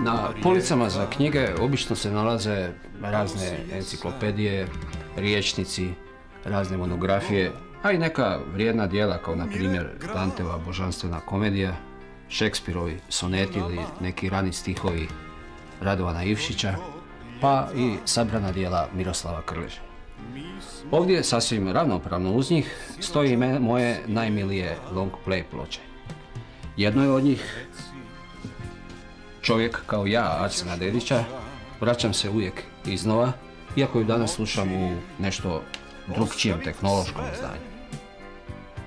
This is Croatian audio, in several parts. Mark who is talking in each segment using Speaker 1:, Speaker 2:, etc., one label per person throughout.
Speaker 1: Na policama za knjige obično se nalaze razne enciklopedije, riječnici, razne monografije, a i neka vrijedna dijela kao na primjer Danteva božanstvena komedija, Šekspirovi soneti ili neki rani stihovi Radovana Ivšića, pa i sabrana dijela Miroslava Krleža. Ovdje, sasvim ravnopravno uz njih, stoji moje najmilije long play ploče. Jedno je od njih čovjek kao ja, Arsena Dedića, vraćam se uvijek iznova, iako ju danas slušam u nešto drugčijem tehnološkom izdanju.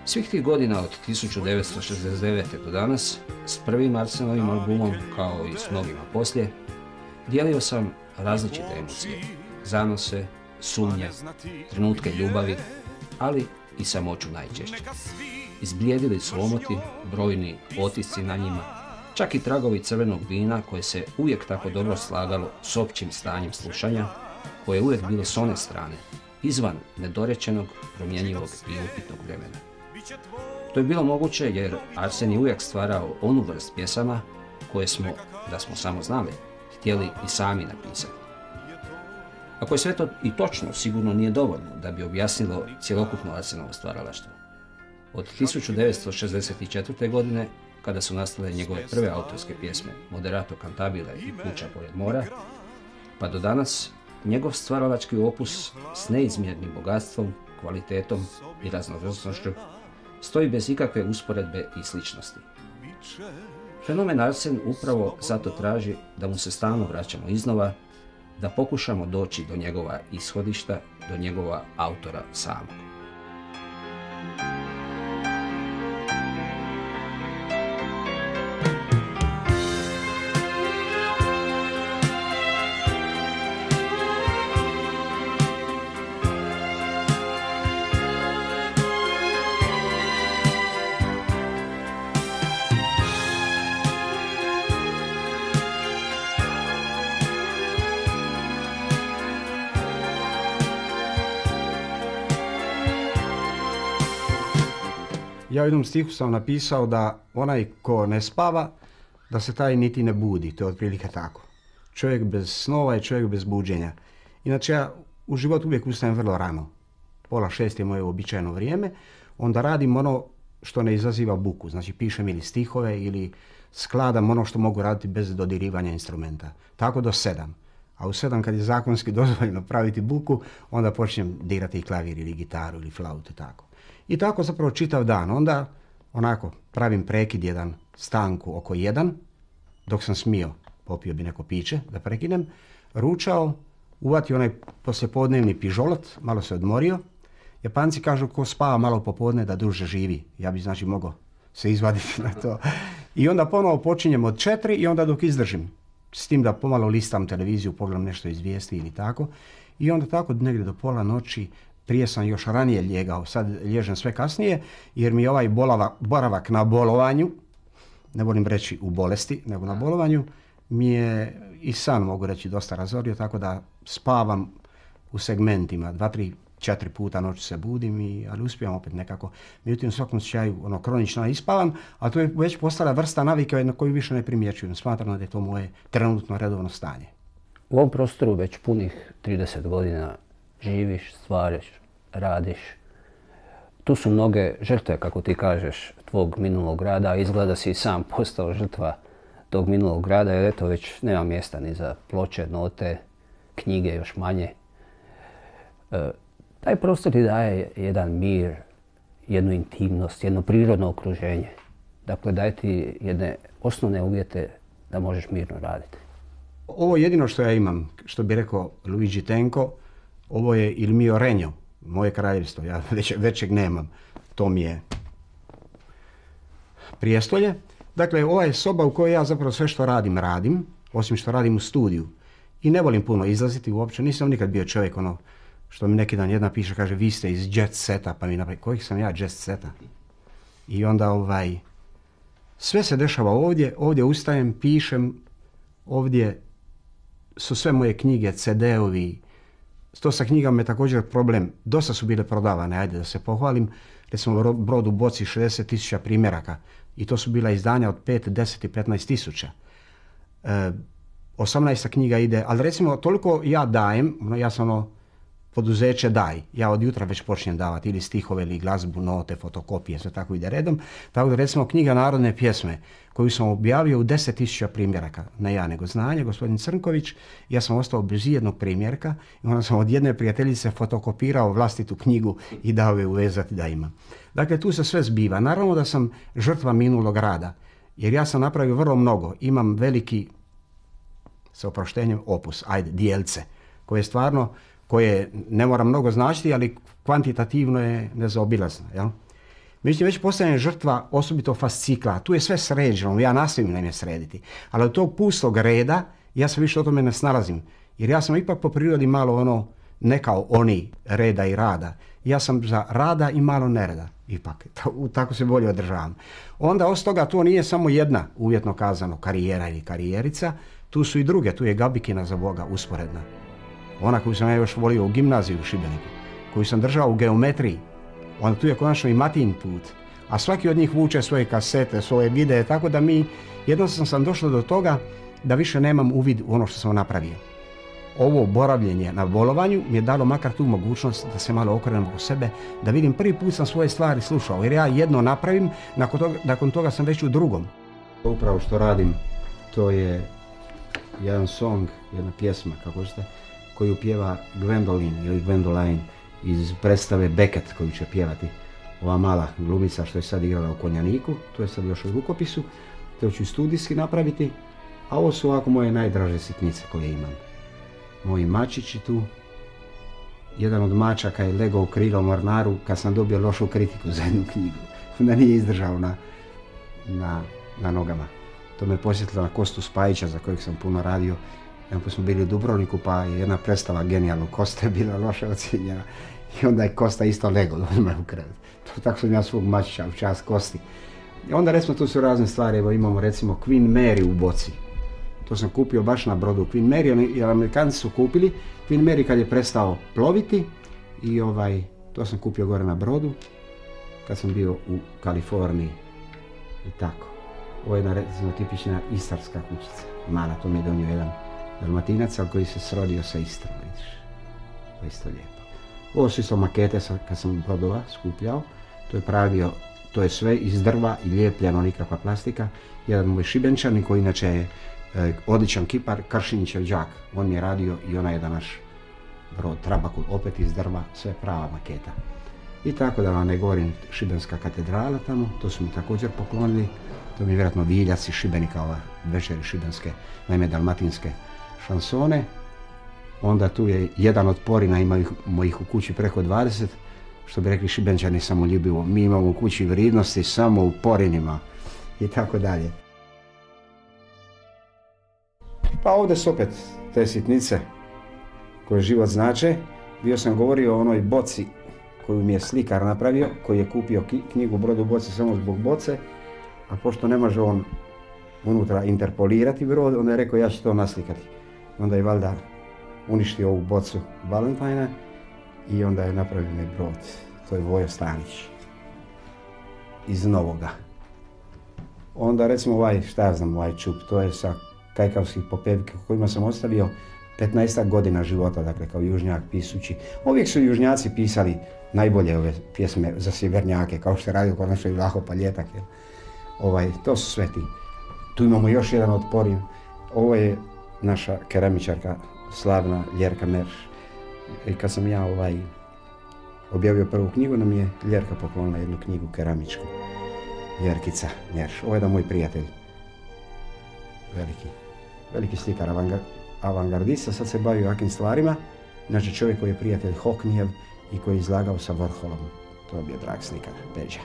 Speaker 1: Svih tih godina od 1969. do danas, s prvim Arsenovim albumom, kao i s mnogima poslije, dijelio sam različite emocije, zanose, sumnje, trenutke ljubavi, ali i samoću najčešće. Izblijedili su omoti, brojni otisci na njima, čak i tragovi crvenog vina koje se uvijek tako dobro slagalo s općim stanjem slušanja, koje je uvijek bilo s one strane, izvan nedorečenog, promjenjivog i upitnog vremena. To je bilo moguće jer Arsen je uvijek stvarao onu vrst pjesama koje smo, da smo samo znali, htjeli i sami napisati. Ako je sve to i točno, sigurno nije dovoljno da bi objasnilo cjelokupno Arsenovo stvaralaštvo. Od 1964. godine, kada su nastale njegove prve autorske pjesme Moderato Cantabile i Kuća pored mora, pa do danas njegov stvaralački opus s neizmjernim bogatstvom, kvalitetom i raznovrsnošću stoji bez ikakve usporedbe i sličnosti. Fenomen Arsen upravo zato traži da mu se stalno vraćamo iznova, da pokušamo doći do njegova ishodišta, do njegova autora samog.
Speaker 2: Jednom stihu sam napisao da onaj ko ne spava, da se taj niti ne budi. To je otprilike tako. Čovjek bez snova je čovjek bez buđenja. Inače ja u životu uvijek ustajem vrlo rano. Pola šest je moje uobičajeno vrijeme. Onda radim ono što ne izaziva buku. Znači pišem ili stihove ili skladam ono što mogu raditi bez dodirivanja instrumenta. Tako do sedam. A u sedam kad je zakonski dozvoljeno praviti buku, onda počnem dirati klavir ili gitaru ili flautu tako. I tako zapravo čitav dan. Onda onako pravim prekid jedan stanku oko jedan, dok sam smio, popio bi neko piće da prekinem, ručao, uvatio onaj poslijepodnevni pižolat, malo se odmorio. Japanci kažu ko spava malo popodne da duže živi. Ja bi znači mogao se izvaditi na to. I onda ponovo počinjem od četiri i onda dok izdržim. S tim da pomalo listam televiziju, pogledam nešto iz vijesti ili tako. I onda tako negdje do pola noći prije sam još ranije ljegao, sad lježem sve kasnije, jer mi ovaj bolava, boravak na bolovanju, ne volim reći u bolesti, nego na bolovanju, mi je i san mogu reći dosta razorio, tako da spavam u segmentima, dva, tri, četiri puta noću se budim, i, ali uspijem opet nekako. Međutim, u svakom slučaju ono, kronično ispavam, a to je već postala vrsta navike na koju više ne primjećujem. Smatram da je to moje trenutno redovno stanje.
Speaker 1: U ovom prostoru već punih 30 godina živiš, stvariš, radiš. Tu su mnoge žrtve, kako ti kažeš, tvog minulog rada. Izgleda si i sam postao žrtva tog minulog rada, jer eto već nema mjesta ni za ploče, note, knjige još manje. E, taj prostor ti daje jedan mir, jednu intimnost, jedno prirodno okruženje. Dakle, daje ti jedne osnovne uvjete da možeš mirno raditi.
Speaker 2: Ovo je jedino što ja imam, što bi rekao Luigi Tenko, ovo je Il mio regno, moje kraljevstvo, ja već, većeg nemam. To mi je prijestolje. Dakle, ova je soba u kojoj ja zapravo sve što radim, radim, osim što radim u studiju. I ne volim puno izlaziti uopće, nisam nikad bio čovjek ono što mi neki dan jedna piše, kaže vi ste iz jet seta, pa mi napravi, kojih sam ja jet seta? I onda ovaj, sve se dešava ovdje, ovdje ustajem, pišem, ovdje su sve moje knjige, CD-ovi, to sa knjigama je također problem. Dosta su bile prodavane, ajde da se pohvalim. Recimo brod u boci 60 tisuća primjeraka i to su bila izdanja od 5, 10 i 15 tisuća. E, 18. knjiga ide, ali recimo toliko ja dajem, ono, ja sam ono, poduzeće daj. Ja od jutra već počnem davati ili stihove ili glazbu, note, fotokopije, sve tako ide redom. Tako da recimo knjiga Narodne pjesme koju sam objavio u 10.000 primjeraka, ne ja nego znanje, gospodin Crnković, ja sam ostao bez jednog primjerka i onda sam od jedne prijateljice fotokopirao vlastitu knjigu i dao je uvezati da imam. Dakle, tu se sve zbiva. Naravno da sam žrtva minulog rada, jer ja sam napravio vrlo mnogo. Imam veliki, sa oproštenjem, opus, ajde, dijelce, koje stvarno koje ne mora mnogo značiti, ali kvantitativno je nezaobilazno. Jel? Međutim, već postajem žrtva osobito fascikla. Tu je sve sređeno, ja nastavim na nje srediti. Ali od tog pustog reda ja se više o tome ne snalazim. Jer ja sam ipak po prirodi malo ono, ne kao oni reda i rada. Ja sam za rada i malo nereda. Ipak, tako se bolje održavam. Onda od toga to nije samo jedna, uvjetno kazano, karijera ili karijerica. Tu su i druge, tu je Gabikina za Boga usporedna ona koju sam ja još volio u gimnaziju u Šibeniku, koju sam držao u geometriji, onda tu je konačno i Matin put. A svaki od njih vuče svoje kasete, svoje videe, tako da mi jednostavno sam došao do toga da više nemam uvid u ono što sam napravio. Ovo boravljenje na bolovanju mi je dalo makar tu mogućnost da se malo okrenem oko sebe, da vidim prvi put sam svoje stvari slušao, jer ja jedno napravim, nakon toga, nakon toga sam već u drugom. Upravo što radim, to je jedan song, jedna pjesma, kako ste, koju pjeva Gwendolyn ili Gwendoline iz predstave Beckett koju će pjevati ova mala glumica što je sad igrala u Konjaniku, to je sad još u rukopisu, to ću studijski napraviti, a ovo su ovako moje najdraže sitnice koje imam. Moji mačići tu, jedan od mačaka je legao u krilo Mornaru kad sam dobio lošu kritiku za jednu knjigu, da nije izdržao na, na, na nogama. To me posjetilo na Kostu Spajića za kojeg sam puno radio jedan smo bili u Dubrovniku pa je jedna predstava genijalno Kosta je bila loše ocjenjena i onda je Kosta isto lego odmah u krevet. To tako sam ja svog mačića u čast Kosti. I onda recimo tu su razne stvari, evo imamo recimo Queen Mary u boci. To sam kupio baš na brodu Queen Mary, jer Amerikanci su kupili Queen Mary kad je prestao ploviti i ovaj, to sam kupio gore na brodu kad sam bio u Kaliforniji i tako. Ovo je jedna recimo tipična istarska kućica. Mala, to mi je donio jedan Dalmatinac, ali koji se srodio sa Istrom, vidiš. To je isto lijepo. Ovo su isto makete kad sam brodova skupljao. To je pravio, to je sve iz drva i lijepljeno, nikakva plastika. Jedan moj šibenčan koji inače je e, odličan kipar, Kršinićev đak. On mi je radio i onaj jedan naš brod Trabakul, opet iz drva, sve prava maketa. I tako da vam ne govorim Šibenska katedrala tamo, to su mi također poklonili. To mi je vjerojatno Viljac iz Šibenika, ova večeri Šibenske, naime Dalmatinske šansone. Onda tu je jedan od porina, ima ih, mojih u kući preko 20, što bi rekli šibenčani samoljubivo. Mi imamo u kući vrijednosti samo u porinima i tako dalje. Pa ovdje su opet te sitnice koje život znače. Bio sam govorio o onoj boci koju mi je slikar napravio, koji je kupio knjigu Brodu boce samo zbog boce, a pošto ne može on unutra interpolirati brod, onda je rekao ja ću to naslikati. Onda je valjda uništio ovu bocu Valentina i onda je napravljen brod. To je Vojo Stanić iz Novoga. Onda recimo ovaj, šta ja znam, ovaj čup, to je sa kajkavskih popevke kojima sam ostavio 15 godina života, dakle kao južnjak pisući. Uvijek su južnjaci pisali najbolje ove pjesme za sjevernjake, kao što je radio kod našeg Vlaho Paljetak. Ovaj, to su sve ti. Tu imamo još jedan otporin. Ovo je naša keramičarka slavna Ljerka Merš. I kad sam ja ovaj objavio prvu knjigu, nam je Ljerka poklonila jednu knjigu keramičku. Ljerkica Merš. Ovo je da moj prijatelj. Veliki. Veliki slikar avangardista, sad se bavi ovakvim stvarima. Znači čovjek koji je prijatelj Hoknijev i koji je izlagao sa Vrholom. To je bio drag slikar, Peđa.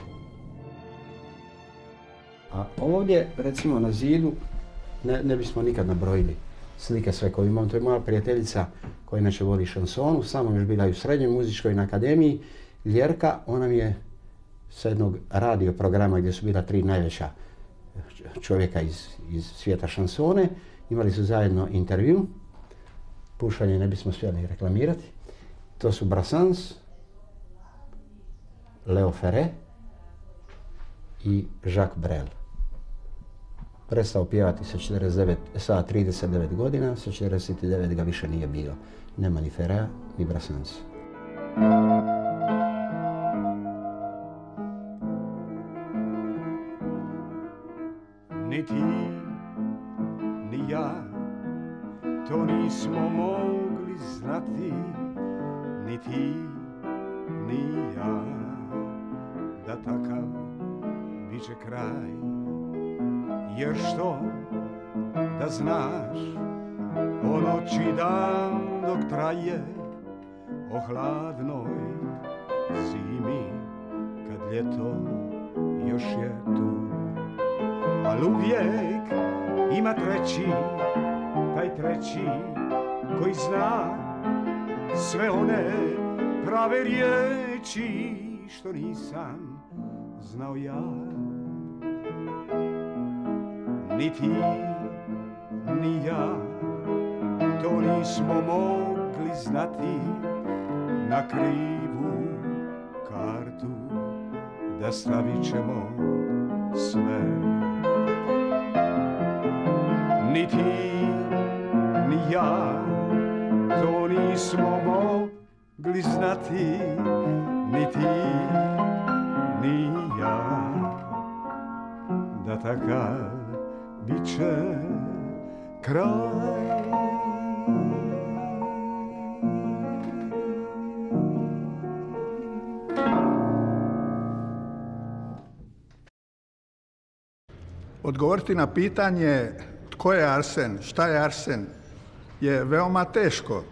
Speaker 2: A ovdje, recimo na zidu, ne, ne bismo nikad nabrojili slike sve koje imam. To je moja prijateljica koja inače voli šansonu, samo još bila i u srednjoj muzičkoj na akademiji. Ljerka, ona mi je sa jednog radio programa gdje su bila tri najveća čovjeka iz, iz svijeta šansone. Imali su zajedno intervju. Pušanje ne bismo smjeli reklamirati. To su Brassens, Leo Ferre i Jacques Brel. Prestao pjevati sa, 49, sa 39 godina, sa 49 ga više nije bilo. Nema ni Ferrea, ni Brassens.
Speaker 3: Ni ti, ni ja, to nismo mogli znati, ni ti, ni ja, da takav biće kraj. Jer što da znaš, o noći dan dok traje, o hladnoj zimi, kad ljeto još je tu. Al uvijek ima treći, taj treći koji zna sve one prave riječi što nisam znao ja. Ni ti, ni ja, to nismo mogli znati na krivu kartu da stavit ćemo sve. Ni ti, ni ja, to nismo mogli znati, ni ti, ni ja, da takav bit će kraj.
Speaker 4: Odgovoriti na pitanje tko je Arsen, šta je Arsen, je veoma teško.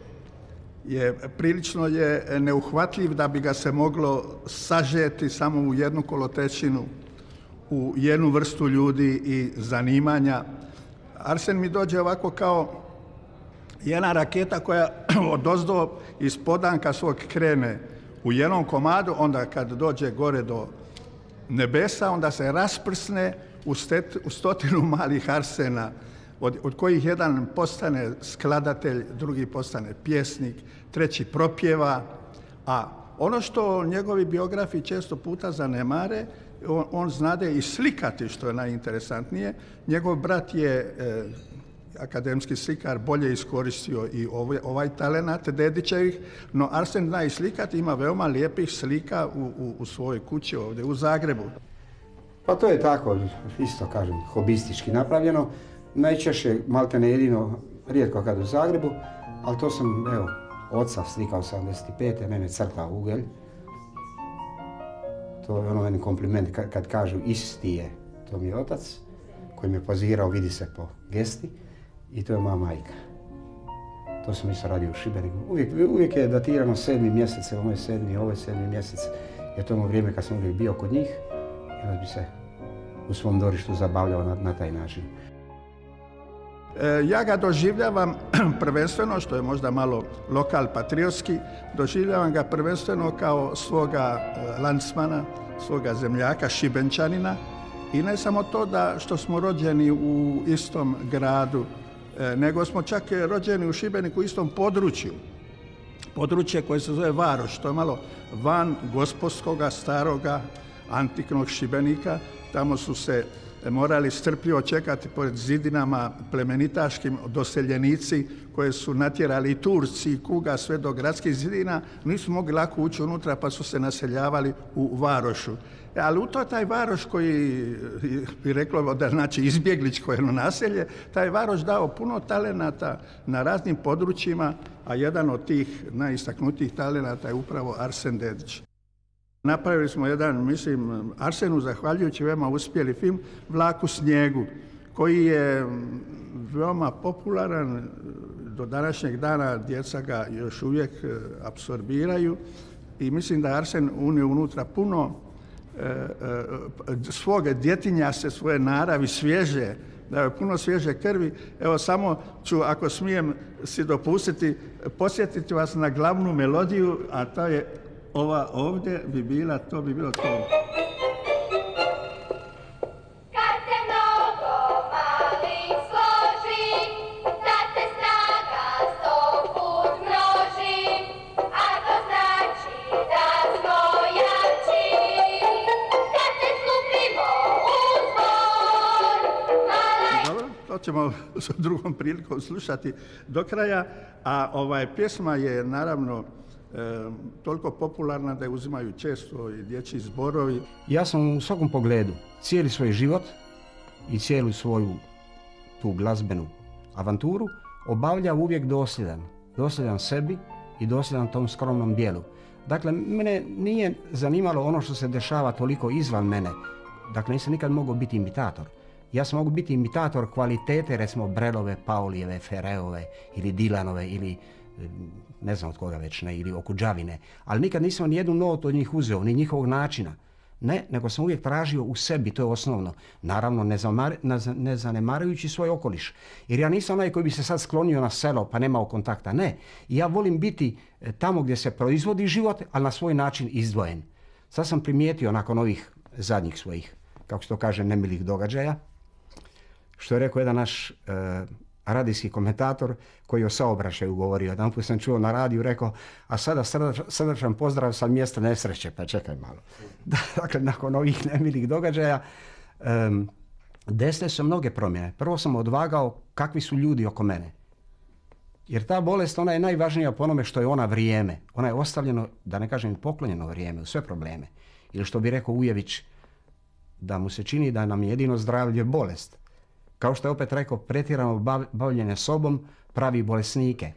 Speaker 4: Je, prilično je neuhvatljiv da bi ga se moglo sažeti samo u jednu kolotečinu, u jednu vrstu ljudi i zanimanja. Arsen mi dođe ovako kao jedna raketa koja odozdo iz podanka svog krene u jednom komadu, onda kad dođe gore do nebesa, onda se rasprsne u, stet, u stotinu malih arsena, od, od kojih jedan postane skladatelj, drugi postane pjesnik, treći propjeva, a ono što njegovi biografi često puta zanemare, on, on znade i slikati, što je najinteresantnije. Njegov brat je e, akademski slikar bolje iskoristio i ovaj, ovaj talenat Dedićevih, no Arsen zna i slikati, ima veoma lijepih slika u, u, u svojoj kući ovdje u Zagrebu.
Speaker 2: Pa to je tako, isto kažem, hobistički napravljeno. Najčešće, malte ne jedino, rijetko kad u Zagrebu, ali to sam, evo, oca slikao 75. mene crta ugelj. To je ono meni kompliment kad, kažu isti je, to mi je otac, koji me pozirao, vidi se po gesti, i to je moja majka. To sam isto radio u Šibeniku. Uvijek, uvijek je datirano sedmi mjesec, evo moj sedmi, ovo je sedmi mjesec, jer to je ono vrijeme kad sam uvijek bio kod njih, onda bi se u svom dorištu zabavljao na, na taj način.
Speaker 4: E, ja ga doživljavam prvenstveno, što je možda malo lokal patriotski, doživljavam ga prvenstveno kao svoga e, lancmana, svoga zemljaka, šibenčanina. I ne samo to da što smo rođeni u istom gradu, e, nego smo čak rođeni u Šibeniku u istom području. Područje koje se zove Varoš, to je malo van gospodskoga, staroga, antiknog Šibenika. Tamo su se morali strpljivo čekati pored zidinama plemenitaškim doseljenici koje su natjerali i Turci i Kuga sve do gradskih zidina, nisu mogli lako ući unutra pa su se naseljavali u Varošu. E, ali u to taj Varoš koji bi reklo da znači izbjegličko jedno naselje, taj Varoš dao puno talenata na raznim područjima, a jedan od tih najistaknutijih talenata je upravo Arsen Dedić. Napravili smo jedan, mislim, Arsenu zahvaljujući veoma uspjeli film Vlak u snijegu, koji je veoma popularan, do današnjeg dana djeca ga još uvijek apsorbiraju i mislim da Arsen unio unutra puno e, e, djetinja se, svoje naravi svježe, da je puno svježe krvi. Evo samo ću, ako smijem si dopustiti, posjetiti vas na glavnu melodiju, a to je ova ovdje bi bila, to bi bilo to. Ćemo s drugom prilikom slušati do kraja, a ovaj pjesma je naravno toliko popularna da je uzimaju često i dječji zborovi.
Speaker 2: Ja sam u svakom pogledu cijeli svoj život i cijelu svoju tu glazbenu avanturu obavljao uvijek dosljedan. Dosljedan sebi i dosljedan tom skromnom dijelu. Dakle, mene nije zanimalo ono što se dešava toliko izvan mene. Dakle, nisam nikad mogao biti imitator. Ja sam mogu biti imitator kvalitete, recimo Brelove, Paulijeve, Fereove ili Dilanove ili ne znam od koga već ne, ili Okuđavine. Ali nikad nisam ni jednu notu od njih uzeo, ni njihovog načina. Ne, nego sam uvijek tražio u sebi, to je osnovno. Naravno, ne, zamar, ne zanemarujući svoj okoliš. Jer ja nisam onaj koji bi se sad sklonio na selo pa nemao kontakta. Ne, ja volim biti e, tamo gdje se proizvodi život, ali na svoj način izdvojen. Sad sam primijetio nakon ovih zadnjih svojih, kako se to kaže, nemilih događaja, što je rekao jedan naš e, radijski komentator koji o saobraćaju govorio. Jedan put sam čuo na radiju, rekao, a sada srdačan pozdrav sa mjesta nesreće, pa čekaj malo. dakle, nakon ovih nemilih događaja, um, desne su mnoge promjene. Prvo sam odvagao kakvi su ljudi oko mene. Jer ta bolest, ona je najvažnija po onome što je ona vrijeme. Ona je ostavljeno, da ne kažem poklonjeno vrijeme, u sve probleme. Ili što bi rekao Ujević, da mu se čini da nam je jedino zdravlje bolest. Kao što je opet rekao, pretjerano bavljenje sobom pravi bolesnike.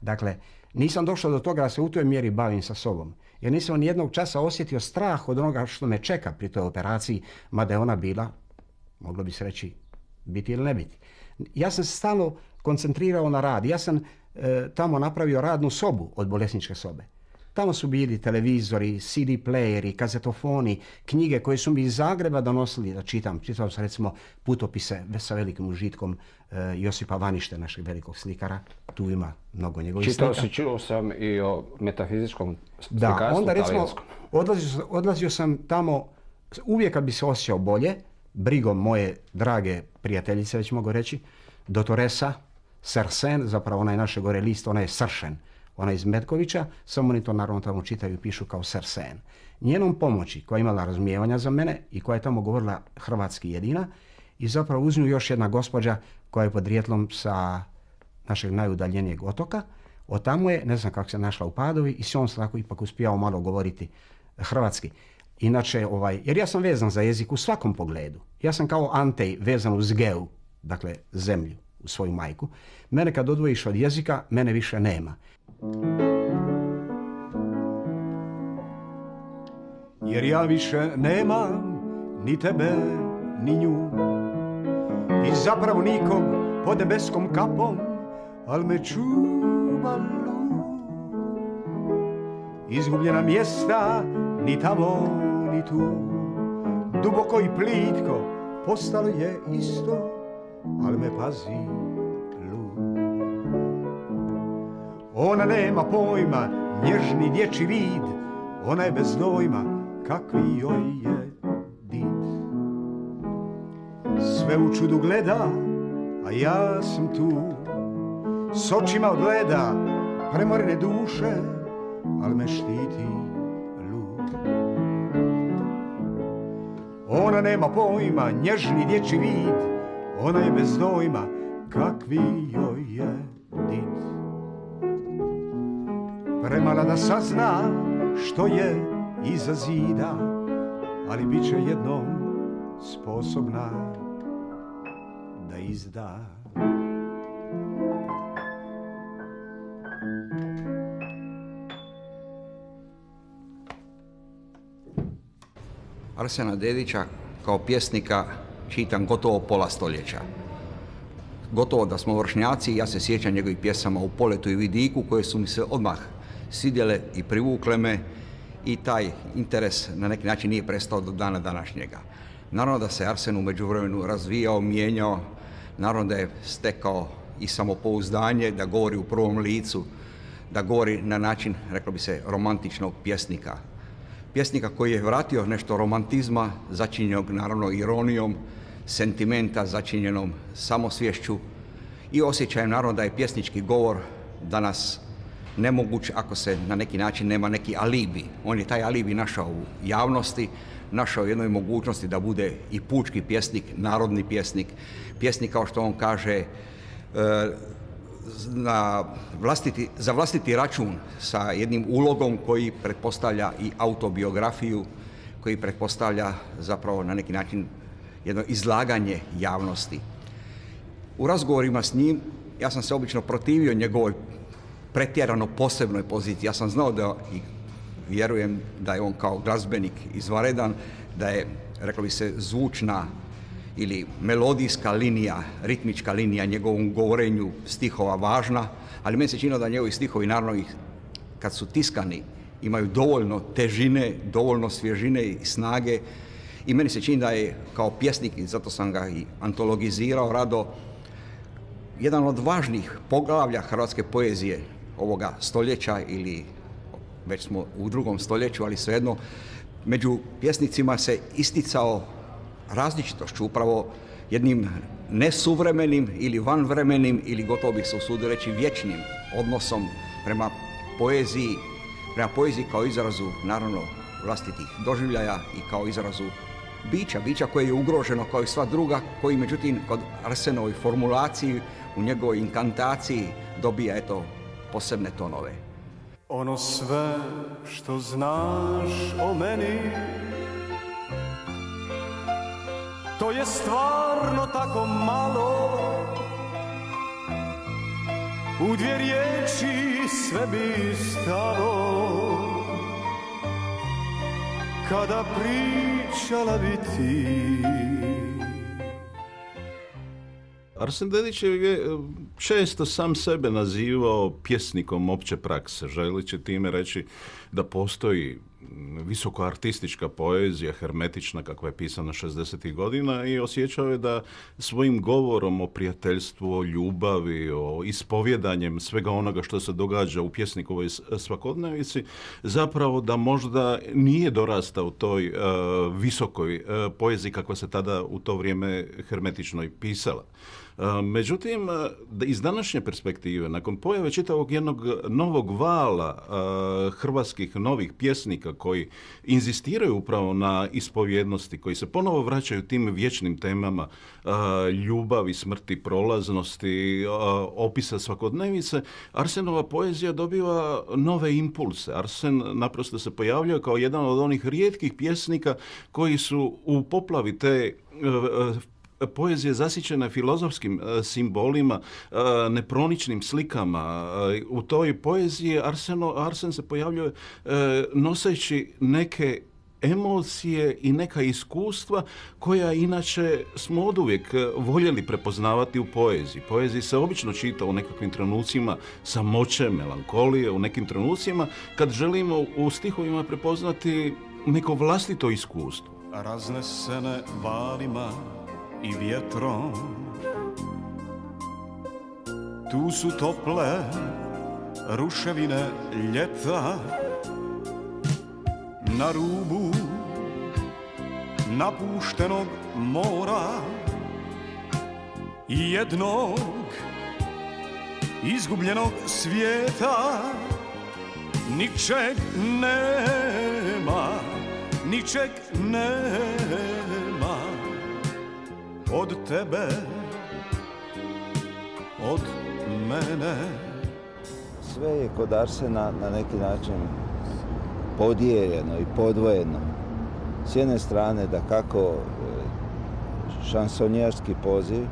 Speaker 2: Dakle, nisam došao do toga da se u toj mjeri bavim sa sobom. Jer nisam ni jednog časa osjetio strah od onoga što me čeka pri toj operaciji, mada je ona bila, moglo bi se reći, biti ili ne biti. Ja sam se stalno koncentrirao na rad. Ja sam e, tamo napravio radnu sobu od bolesničke sobe. Tamo su bili televizori, CD playeri, kazetofoni, knjige koje su mi iz Zagreba donosili da čitam. Čitao sam recimo putopise sa velikim užitkom uh, Josipa Vanište, našeg velikog slikara. Tu ima mnogo njegovih
Speaker 5: Čitao si, čuo sam i o metafizičkom slikarstvu
Speaker 2: Da, onda recimo odlazio, odlazio sam tamo uvijek kad bi se osjećao bolje, brigom moje drage prijateljice, već mogu reći, Dotoresa Sersen, zapravo onaj naše gore list, ona je Sršen ona iz Metkovića, samo oni to naravno tamo čitaju i pišu kao Sersen. Njenom pomoći, koja je imala razumijevanja za mene i koja je tamo govorila hrvatski jedina, i zapravo uz nju još jedna gospođa koja je podrijetlom sa našeg najudaljenijeg otoka, od tamo je, ne znam kako se našla u Padovi i se tako ipak uspijao malo govoriti hrvatski. Inače, ovaj, jer ja sam vezan za jezik u svakom pogledu. Ja sam kao Antej vezan uz geu, dakle zemlju, u svoju majku. Mene kad odvojiš od jezika, mene više nema.
Speaker 3: Jer ja više nemam ni tebe, ni nju. I zapravo nikog pod nebeskom kapom Al me čuva Izgubljena mjesta ni tamo ni tu. Duboko i plitko postalo je isto Al me pazi Ona nema pojma, nježni dječji vid, ona je bez dojma, kakvi joj je dit. Sve u čudu gleda, a ja sam tu, s očima od leda, premorene duše, al me štiti lud. Ona nema pojma, nježni dječji vid, ona je bez dojma, kakvi joj je dit premala da sazna što je iza zida, ali bit će jednom sposobna da izda.
Speaker 6: Arsena Dedića kao pjesnika čitam gotovo pola stoljeća gotovo da smo vršnjaci, ja se sjećam njegovih pjesama u poletu i vidiku koje su mi se odmah svidjele i privukle me i taj interes na neki način nije prestao do dana današnjega. Naravno da se Arsen u međuvremenu razvijao, mijenjao, naravno da je stekao i samopouzdanje, da govori u prvom licu, da govori na način, reklo bi se, romantičnog pjesnika. Pjesnika koji je vratio nešto romantizma, začinjenog naravno ironijom, sentimenta začinjenom samosvješću i osjećajem naravno da je pjesnički govor danas nemoguć ako se na neki način nema neki alibi. On je taj alibi našao u javnosti, našao jednoj mogućnosti da bude i pučki pjesnik, narodni pjesnik, pjesnik kao što on kaže e, na vlastiti, za vlastiti račun sa jednim ulogom koji pretpostavlja i autobiografiju, koji pretpostavlja zapravo na neki način jedno izlaganje javnosti. U razgovorima s njim ja sam se obično protivio njegovoj pretjerano posebnoj poziciji. Ja sam znao da i vjerujem da je on kao glazbenik izvaredan, da je, reklo bi se, zvučna ili melodijska linija, ritmička linija njegovom govorenju stihova važna, ali meni se činilo da njegovi stihovi naravno kad su tiskani imaju dovoljno težine, dovoljno svježine i snage i meni se čini da je kao pjesnik, i zato sam ga i antologizirao rado, jedan od važnih poglavlja hrvatske poezije ovoga stoljeća ili već smo u drugom stoljeću, ali svejedno među pjesnicima se isticao različitošću, upravo jednim nesuvremenim ili vanvremenim ili gotovo bih se usudio reći vječnim odnosom prema poeziji, prema poeziji kao izrazu naravno vlastitih doživljaja i kao izrazu bića, bića koje je ugroženo kao i sva druga, koji međutim kod Arsenovoj formulaciji, u njegovoj inkantaciji dobija eto posebne tonove.
Speaker 3: Ono sve što znaš o meni To je stvarno tako malo U dvije riječi sve bi stalo Kada pričala bi ti
Speaker 7: Arsen Dedić je često sam sebe nazivao pjesnikom opće prakse, želeći time reći da postoji visoko artistička poezija, hermetična kakva je pisana 60. godina i osjećao je da svojim govorom o prijateljstvu, o ljubavi, o ispovjedanjem svega onoga što se događa u pjesnikovoj svakodnevici, zapravo da možda nije dorastao toj uh, visokoj uh, poeziji kakva se tada u to vrijeme hermetično i pisala. Međutim, iz današnje perspektive, nakon pojave čitavog jednog novog vala hrvatskih novih pjesnika koji inzistiraju upravo na ispovjednosti, koji se ponovo vraćaju tim vječnim temama ljubavi, smrti, prolaznosti, opisa svakodnevice, Arsenova poezija dobiva nove impulse. Arsen naprosto se pojavljuje kao jedan od onih rijetkih pjesnika koji su u poplavi te poezija zasićena filozofskim e, simbolima, e, neproničnim slikama. E, u toj poeziji Arseno, Arsen se pojavljuje noseći neke emocije i neka iskustva koja inače smo od uvijek voljeli prepoznavati u poeziji. Poeziji se obično čita u nekakvim trenucima samoće, melankolije, u nekim trenucima kad želimo u stihovima prepoznati neko vlastito iskustvo.
Speaker 3: Raznesene valima i vjetrom. Tu su tople ruševine ljeta. Na rubu napuštenog mora I jednog izgubljenog svijeta. Ničeg nema, ničeg nema od tebe, od mene.
Speaker 8: Sve je kod Arsena na neki način podijeljeno i podvojeno. S jedne strane da kako e, šansonjerski poziv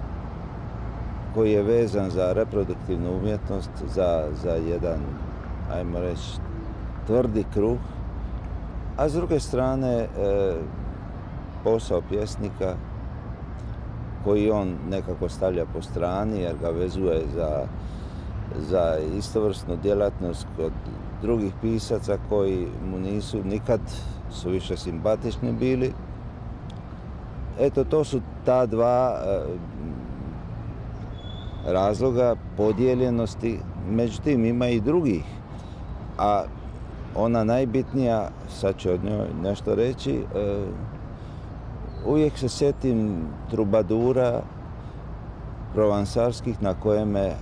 Speaker 8: koji je vezan za reproduktivnu umjetnost, za, za jedan, ajmo reći, tvrdi kruh, a s druge strane e, posao pjesnika koji on nekako stavlja po strani jer ga vezuje za, za istovrsnu djelatnost kod drugih pisaca koji mu nisu nikad su više simpatični bili. Eto, to su ta dva e, razloga podijeljenosti, međutim ima i drugih, a ona najbitnija, sad ću od njoj nešto reći, e, uvijek se sjetim trubadura provansarskih na koje me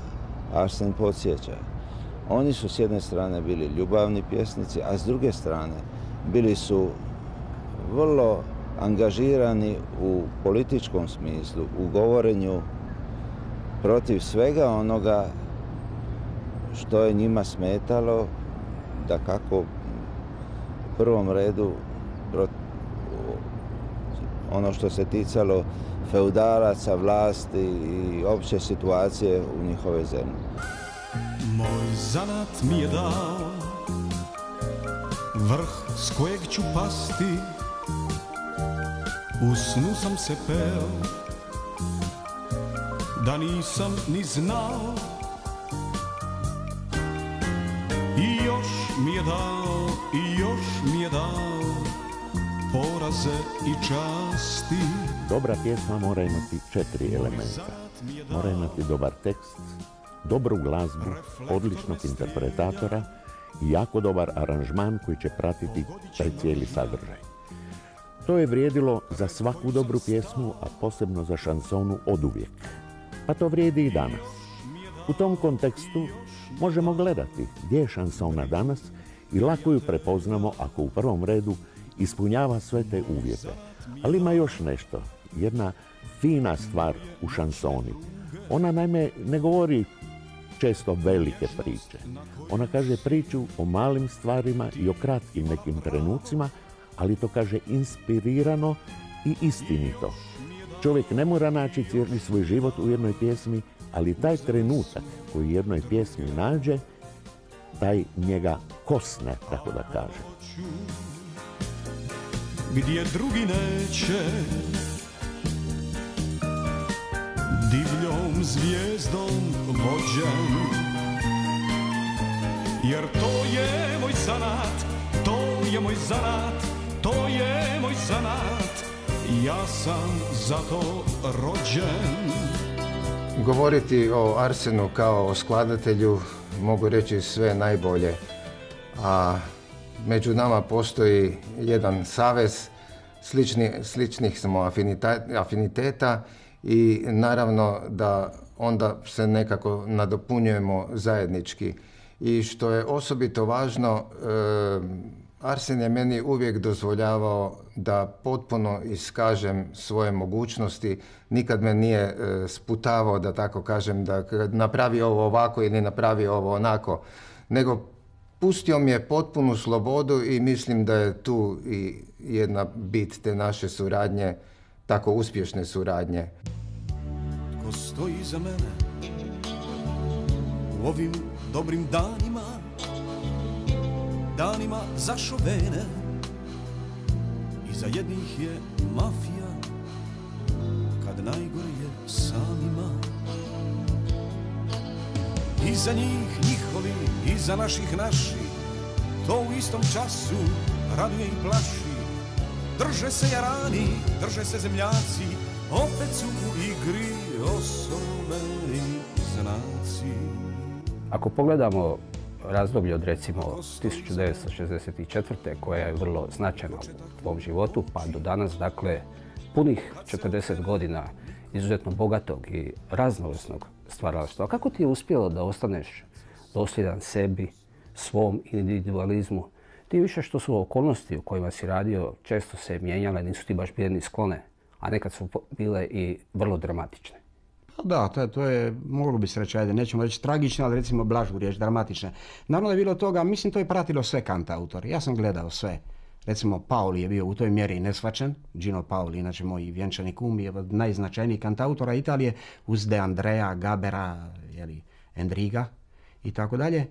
Speaker 8: Arsen podsjeća. Oni su s jedne strane bili ljubavni pjesnici, a s druge strane bili su vrlo angažirani u političkom smislu, u govorenju protiv svega onoga što je njima smetalo, da kako u prvom redu ono što se ticalo feudalaca, vlasti i opće situacije u njihove zemlji.
Speaker 9: Moj zanat mi je dao vrh s kojeg ću pasti U snu sam se peo da nisam ni znao I još mi je dao, i još mi poraze i časti
Speaker 10: Dobra pjesma mora imati četiri elementa. Mora imati dobar tekst, dobru glazbu, odličnog interpretatora i jako dobar aranžman koji će pratiti taj cijeli sadržaj. To je vrijedilo za svaku dobru pjesmu, a posebno za šansonu oduvijek. Pa to vrijedi i danas. U tom kontekstu možemo gledati gdje je šansona danas i lako ju prepoznamo ako u prvom redu ispunjava sve te uvjete. Ali ima još nešto, jedna fina stvar u šansoni. Ona naime ne govori često velike priče. Ona kaže priču o malim stvarima i o kratkim nekim trenucima, ali to kaže inspirirano i istinito. Čovjek ne mora naći cijeli svoj život u jednoj pjesmi, ali taj trenutak koji jednoj pjesmi nađe, taj njega kosne, tako da kaže.
Speaker 9: Gdje drugi neće. Divljom zvijezdom vođen Jer to je moj zanat, to je moj zanat, to je moj zanat. Ja sam za to rođen.
Speaker 11: Govoriti o Arsenu kao o skladatelju mogu reći sve najbolje, a među nama postoji jedan savez, slični, sličnih smo afiniteta i naravno da onda se nekako nadopunjujemo zajednički. I što je osobito važno, e, Arsen je meni uvijek dozvoljavao da potpuno iskažem svoje mogućnosti, nikad me nije e, sputavao da tako kažem da napravi ovo ovako ili napravi ovo onako, nego pustio mi je potpunu slobodu i mislim da je tu i jedna bit te naše suradnje, tako uspješne suradnje.
Speaker 9: Ko stoji za mene u ovim dobrim danima, danima zašovene, iza jednih je mafija, kad najgore je samima. Iza njih njihovi, iza naših naši, to u istom času raduje i plaši. Drže se jarani, drže se zemljaci, opet su u igri osobeni znaci.
Speaker 5: Ako pogledamo razdoblje od recimo 1964. koja je vrlo značajna u tvom životu, pa do danas, dakle, punih 40 godina izuzetno bogatog i raznovrsnog stvaralaštva. Kako ti je uspjelo da ostaneš dosljedan sebi, svom individualizmu? Ti više što su okolnosti u kojima si radio često se mijenjale, nisu ti baš bile ni sklone, a nekad su bile i vrlo dramatične.
Speaker 2: Pa da, to je, to je, moglo bi se reći, ajde, nećemo reći tragične, ali recimo blažu riječ, dramatične. Naravno je bilo toga, mislim to je pratilo sve kantautori. Ja sam gledao sve. Recimo, Pauli je bio u toj mjeri nesvačen. Gino Pauli, inače moj vjenčani kum, je od najznačajnijih kantautora Italije, uz De Andrea, Gabera, jeli, Endriga i tako dalje.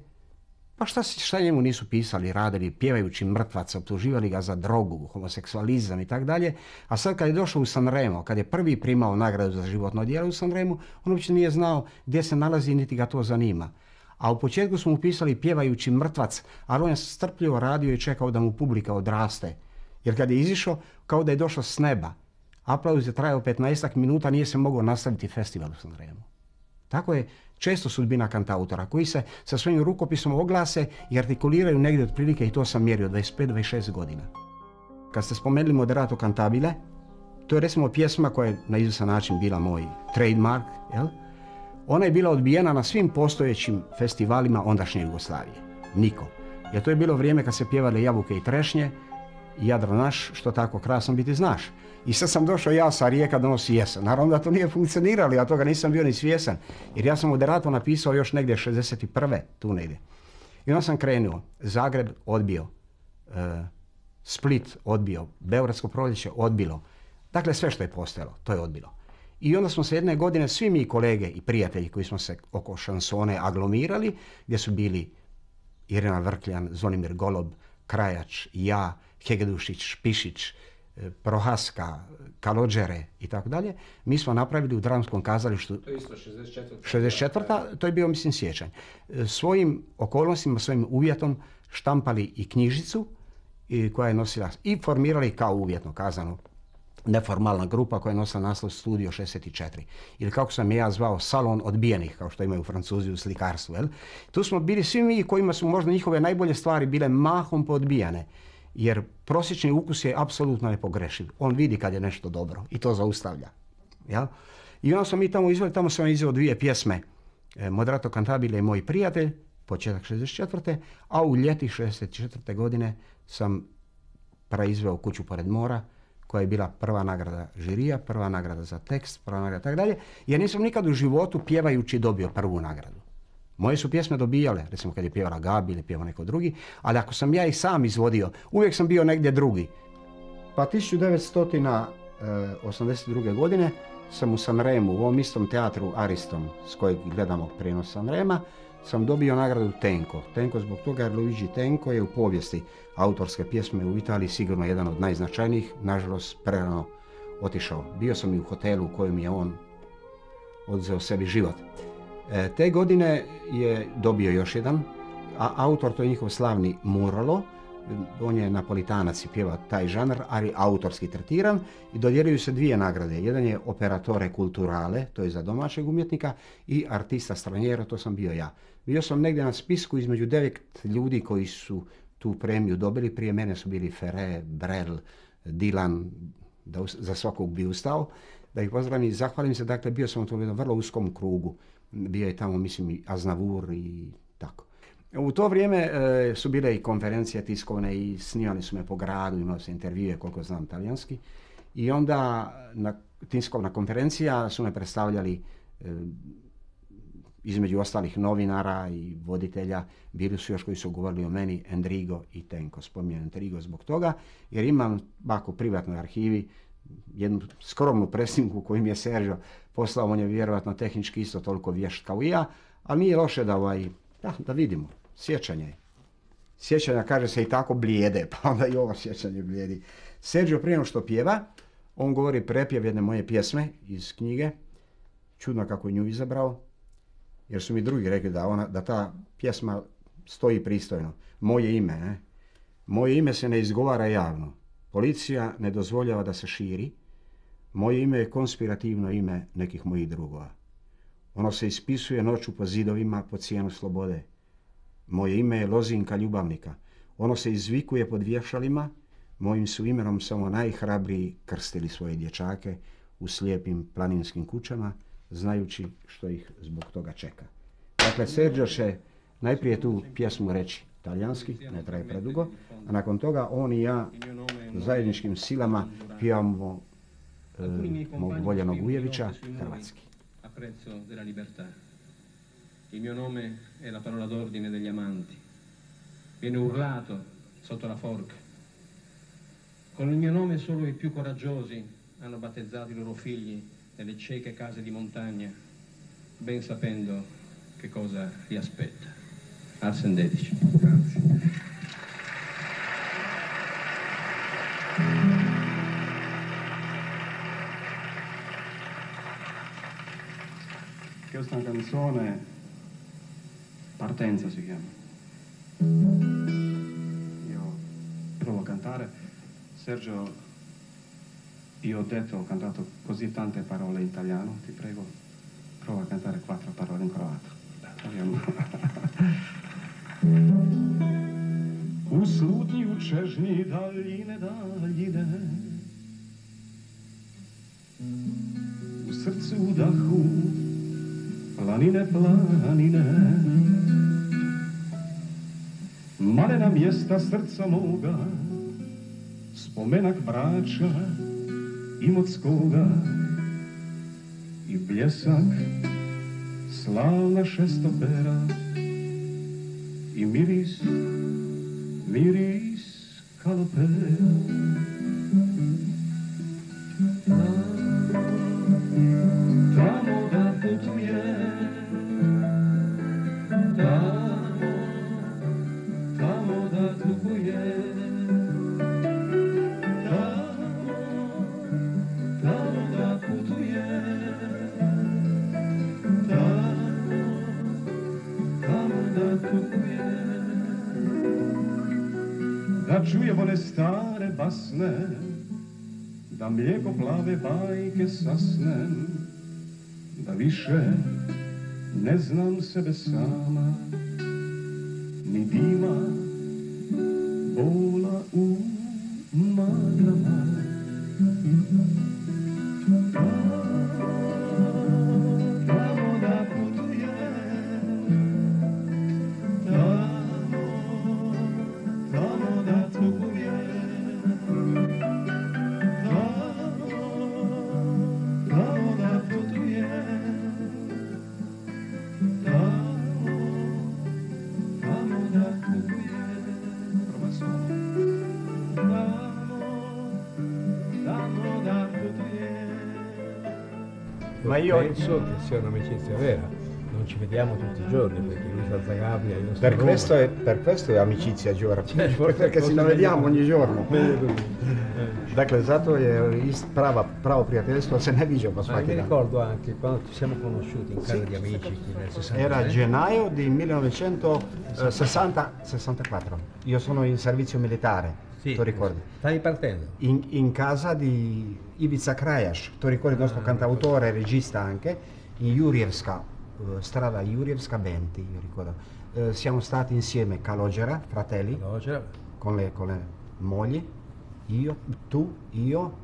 Speaker 2: Pa šta, šta njemu nisu pisali, radili, pjevajući mrtvaca, optuživali ga za drogu, homoseksualizam i tako dalje. A sad kad je došao u Sanremo, kad je prvi primao nagradu za životno djelo u Sanremu, on uopće nije znao gdje se nalazi, niti ga to zanima. A u početku smo mu pisali pjevajući mrtvac, ali on je strpljivo radio i čekao da mu publika odraste. Jer kad je izišao, kao da je došao s neba. Aplauz je trajao 15 minuta, nije se mogao nastaviti festival u Sanremu. Tako je često sudbina kantautora koji se sa svojim rukopisom oglase i artikuliraju negdje otprilike i to sam mjerio 25-26 godina. Kad ste spomenuli Moderato Cantabile, to je recimo pjesma koja je na izvjesan način bila moj trademark, jel? Ona je bila odbijena na svim postojećim festivalima ondašnje Jugoslavije. Niko. Jer to je bilo vrijeme kad se pjevale jabuke i trešnje, Jadro naš, što tako krasno biti znaš. I sad sam došao ja sa Rijeka donosi jesen. Naravno da to nije funkcioniralo, ja toga nisam bio ni svjesan. Jer ja sam moderato napisao još negdje 61. tu negdje. I onda sam krenuo. Zagreb odbio. E, Split odbio. Beogradsko proljeće odbilo. Dakle, sve što je postojalo, to je odbilo. I onda smo se jedne godine, svi mi kolege i prijatelji koji smo se oko šansone aglomirali, gdje su bili Irena Vrkljan, Zvonimir Golob, Krajač, ja, Hegedušić, Špišić, e, Prohaska, Kalođere i tako dalje, mi smo napravili u dramskom kazalištu...
Speaker 5: To je isto 64.
Speaker 2: 64. To je bio, mislim, sjećanj. E, svojim okolnostima, svojim uvjetom štampali i knjižicu i koja je nosila i formirali kao uvjetno kazano neformalna grupa koja je nosila naslov Studio 64. Ili kako sam ja zvao salon odbijenih, kao što imaju Francuzi u slikarstvu. Jel? Tu smo bili svi mi kojima su možda njihove najbolje stvari bile mahom podbijane. Jer prosječni ukus je apsolutno nepogrešiv. On vidi kad je nešto dobro i to zaustavlja. Ja? I onda smo mi tamo izveli, tamo sam izveo dvije pjesme. E, Moderato Cantabile je moj prijatelj, početak 64. A u ljeti 64. godine sam praizveo kuću pored mora, koja je bila prva nagrada žirija, prva nagrada za tekst, prva nagrada tako dalje. Ja nisam nikad u životu pjevajući dobio prvu nagradu. Moje su pjesme dobijale, recimo kad je pjevala Gabi ili pjevao neko drugi, ali ako sam ja ih sam izvodio, uvijek sam bio negdje drugi. Pa 1982. godine sam u Sanremu, u ovom istom teatru Ariston, s kojeg gledamo prijenos Sanrema, sam dobio nagradu Tenko. Tenko zbog toga jer Luigi Tenko je u povijesti autorske pjesme u Italiji sigurno jedan od najznačajnijih, nažalost prerano otišao. Bio sam i u hotelu u kojem je on odzeo sebi život. E, te godine je dobio još jedan, a autor to je njihov slavni Muralo, on je napolitanac i pjeva taj žanr, ali autorski tretiran i dodjeljuju se dvije nagrade. Jedan je operatore kulturale, to je za domaćeg umjetnika, i artista stranjero, to sam bio ja. Bio sam negdje na spisku između devet ljudi koji su tu premiju dobili. Prije mene su bili Ferre, Brel, Dilan, da za svakog bi ustao. Da ih pozdravim i zahvalim se. Dakle, bio sam u tom jednom vrlo uskom krugu. Bio je tamo, mislim, i Aznavur i tako. U to vrijeme e, su bile i konferencije tiskovne i snimali su me po gradu, imao se intervjue koliko znam talijanski. I onda na tiskovna konferencija su me predstavljali e, između ostalih novinara i voditelja, bili su još koji su govorili o meni, Endrigo i Tenko. Spominjem Endrigo zbog toga, jer imam bako u privatnoj arhivi jednu skromnu presnimku koju mi je Sergio poslao, on je vjerojatno tehnički isto toliko vješt kao i ja, ali nije loše da, ovaj, da, da vidimo, sjećanje. Sjećanja kaže se i tako blijede, pa onda i ovo sjećanje blijedi. Sergio prije što pjeva, on govori prepjev jedne moje pjesme iz knjige, čudno kako je nju izabrao, jer su mi drugi rekli da, ona, da ta pjesma stoji pristojno. Moje ime, ne? Moje ime se ne izgovara javno. Policija ne dozvoljava da se širi. Moje ime je konspirativno ime nekih mojih drugova. Ono se ispisuje noću po zidovima po cijenu slobode. Moje ime je lozinka ljubavnika. Ono se izvikuje pod vješalima. Mojim su imenom samo najhrabriji krstili svoje dječake u slijepim planinskim kućama znajući što ih zbog toga čeka. Dakle, Sergio će najprije tu pjesmu reći talijanski, ne traje predugo, a nakon toga on i ja zajedničkim silama pijamo e, mog voljenog Ujevića hrvatski.
Speaker 12: Della libertà. Il mio nome è la parola d'ordine degli amanti. Viene urlato sotto la forca. Con il mio nome solo i più coraggiosi hanno battezzato i loro figli nelle cieche case di montagna, ben sapendo che cosa li aspetta. Arsen Dedici. Grazie.
Speaker 13: Questa canzone, Partenza si chiama. Io provo a cantare. Sergio io ho detto, ho cantato così tante parole in italiano, ti prego, prova a cantare quattro parole in croato. U slutnji u čežnji daljine, daljine. U srcu u dahu Planine, planine, malena mjesta srca moga, spomenak brača imotskoga. I bljesak slavna šestopera. I miris, miris kalopera. Tamo da putuje, tamo, tamo da tuguje, one stare basne, da mlijeko plave bajke sasnem, da više ne znam sebe sama, ni dima, bola
Speaker 14: penso che sia un'amicizia vera. Non ci vediamo tutti i giorni perché lui sta a Zagabria, io sto
Speaker 2: Per questo, è, per questo è amicizia Đura,
Speaker 14: Certo,
Speaker 2: perché
Speaker 14: forse
Speaker 2: ne vediamo ogni giorno. Dakle, zato je prava, pravo prijateljstvo se ne viđa pa
Speaker 14: Ma
Speaker 2: svaki
Speaker 14: mi
Speaker 2: dan.
Speaker 14: ricordo anche quando ci siamo conosciuti in casa di amici nel 60.
Speaker 2: Era gennaio di 1964. Io sono in servizio militare,
Speaker 14: Sì,
Speaker 2: tu ricordi?
Speaker 14: Stavi partendo?
Speaker 2: In, in casa di Ivica Krajaš, tu ricordi il nostro cantautore e regista anche, in Jurjevska, eh, strada Jurjevska 20, io ricordo. Eh, siamo stati insieme, Calogera, fratelli, con le, con le mogli, io, tu, io,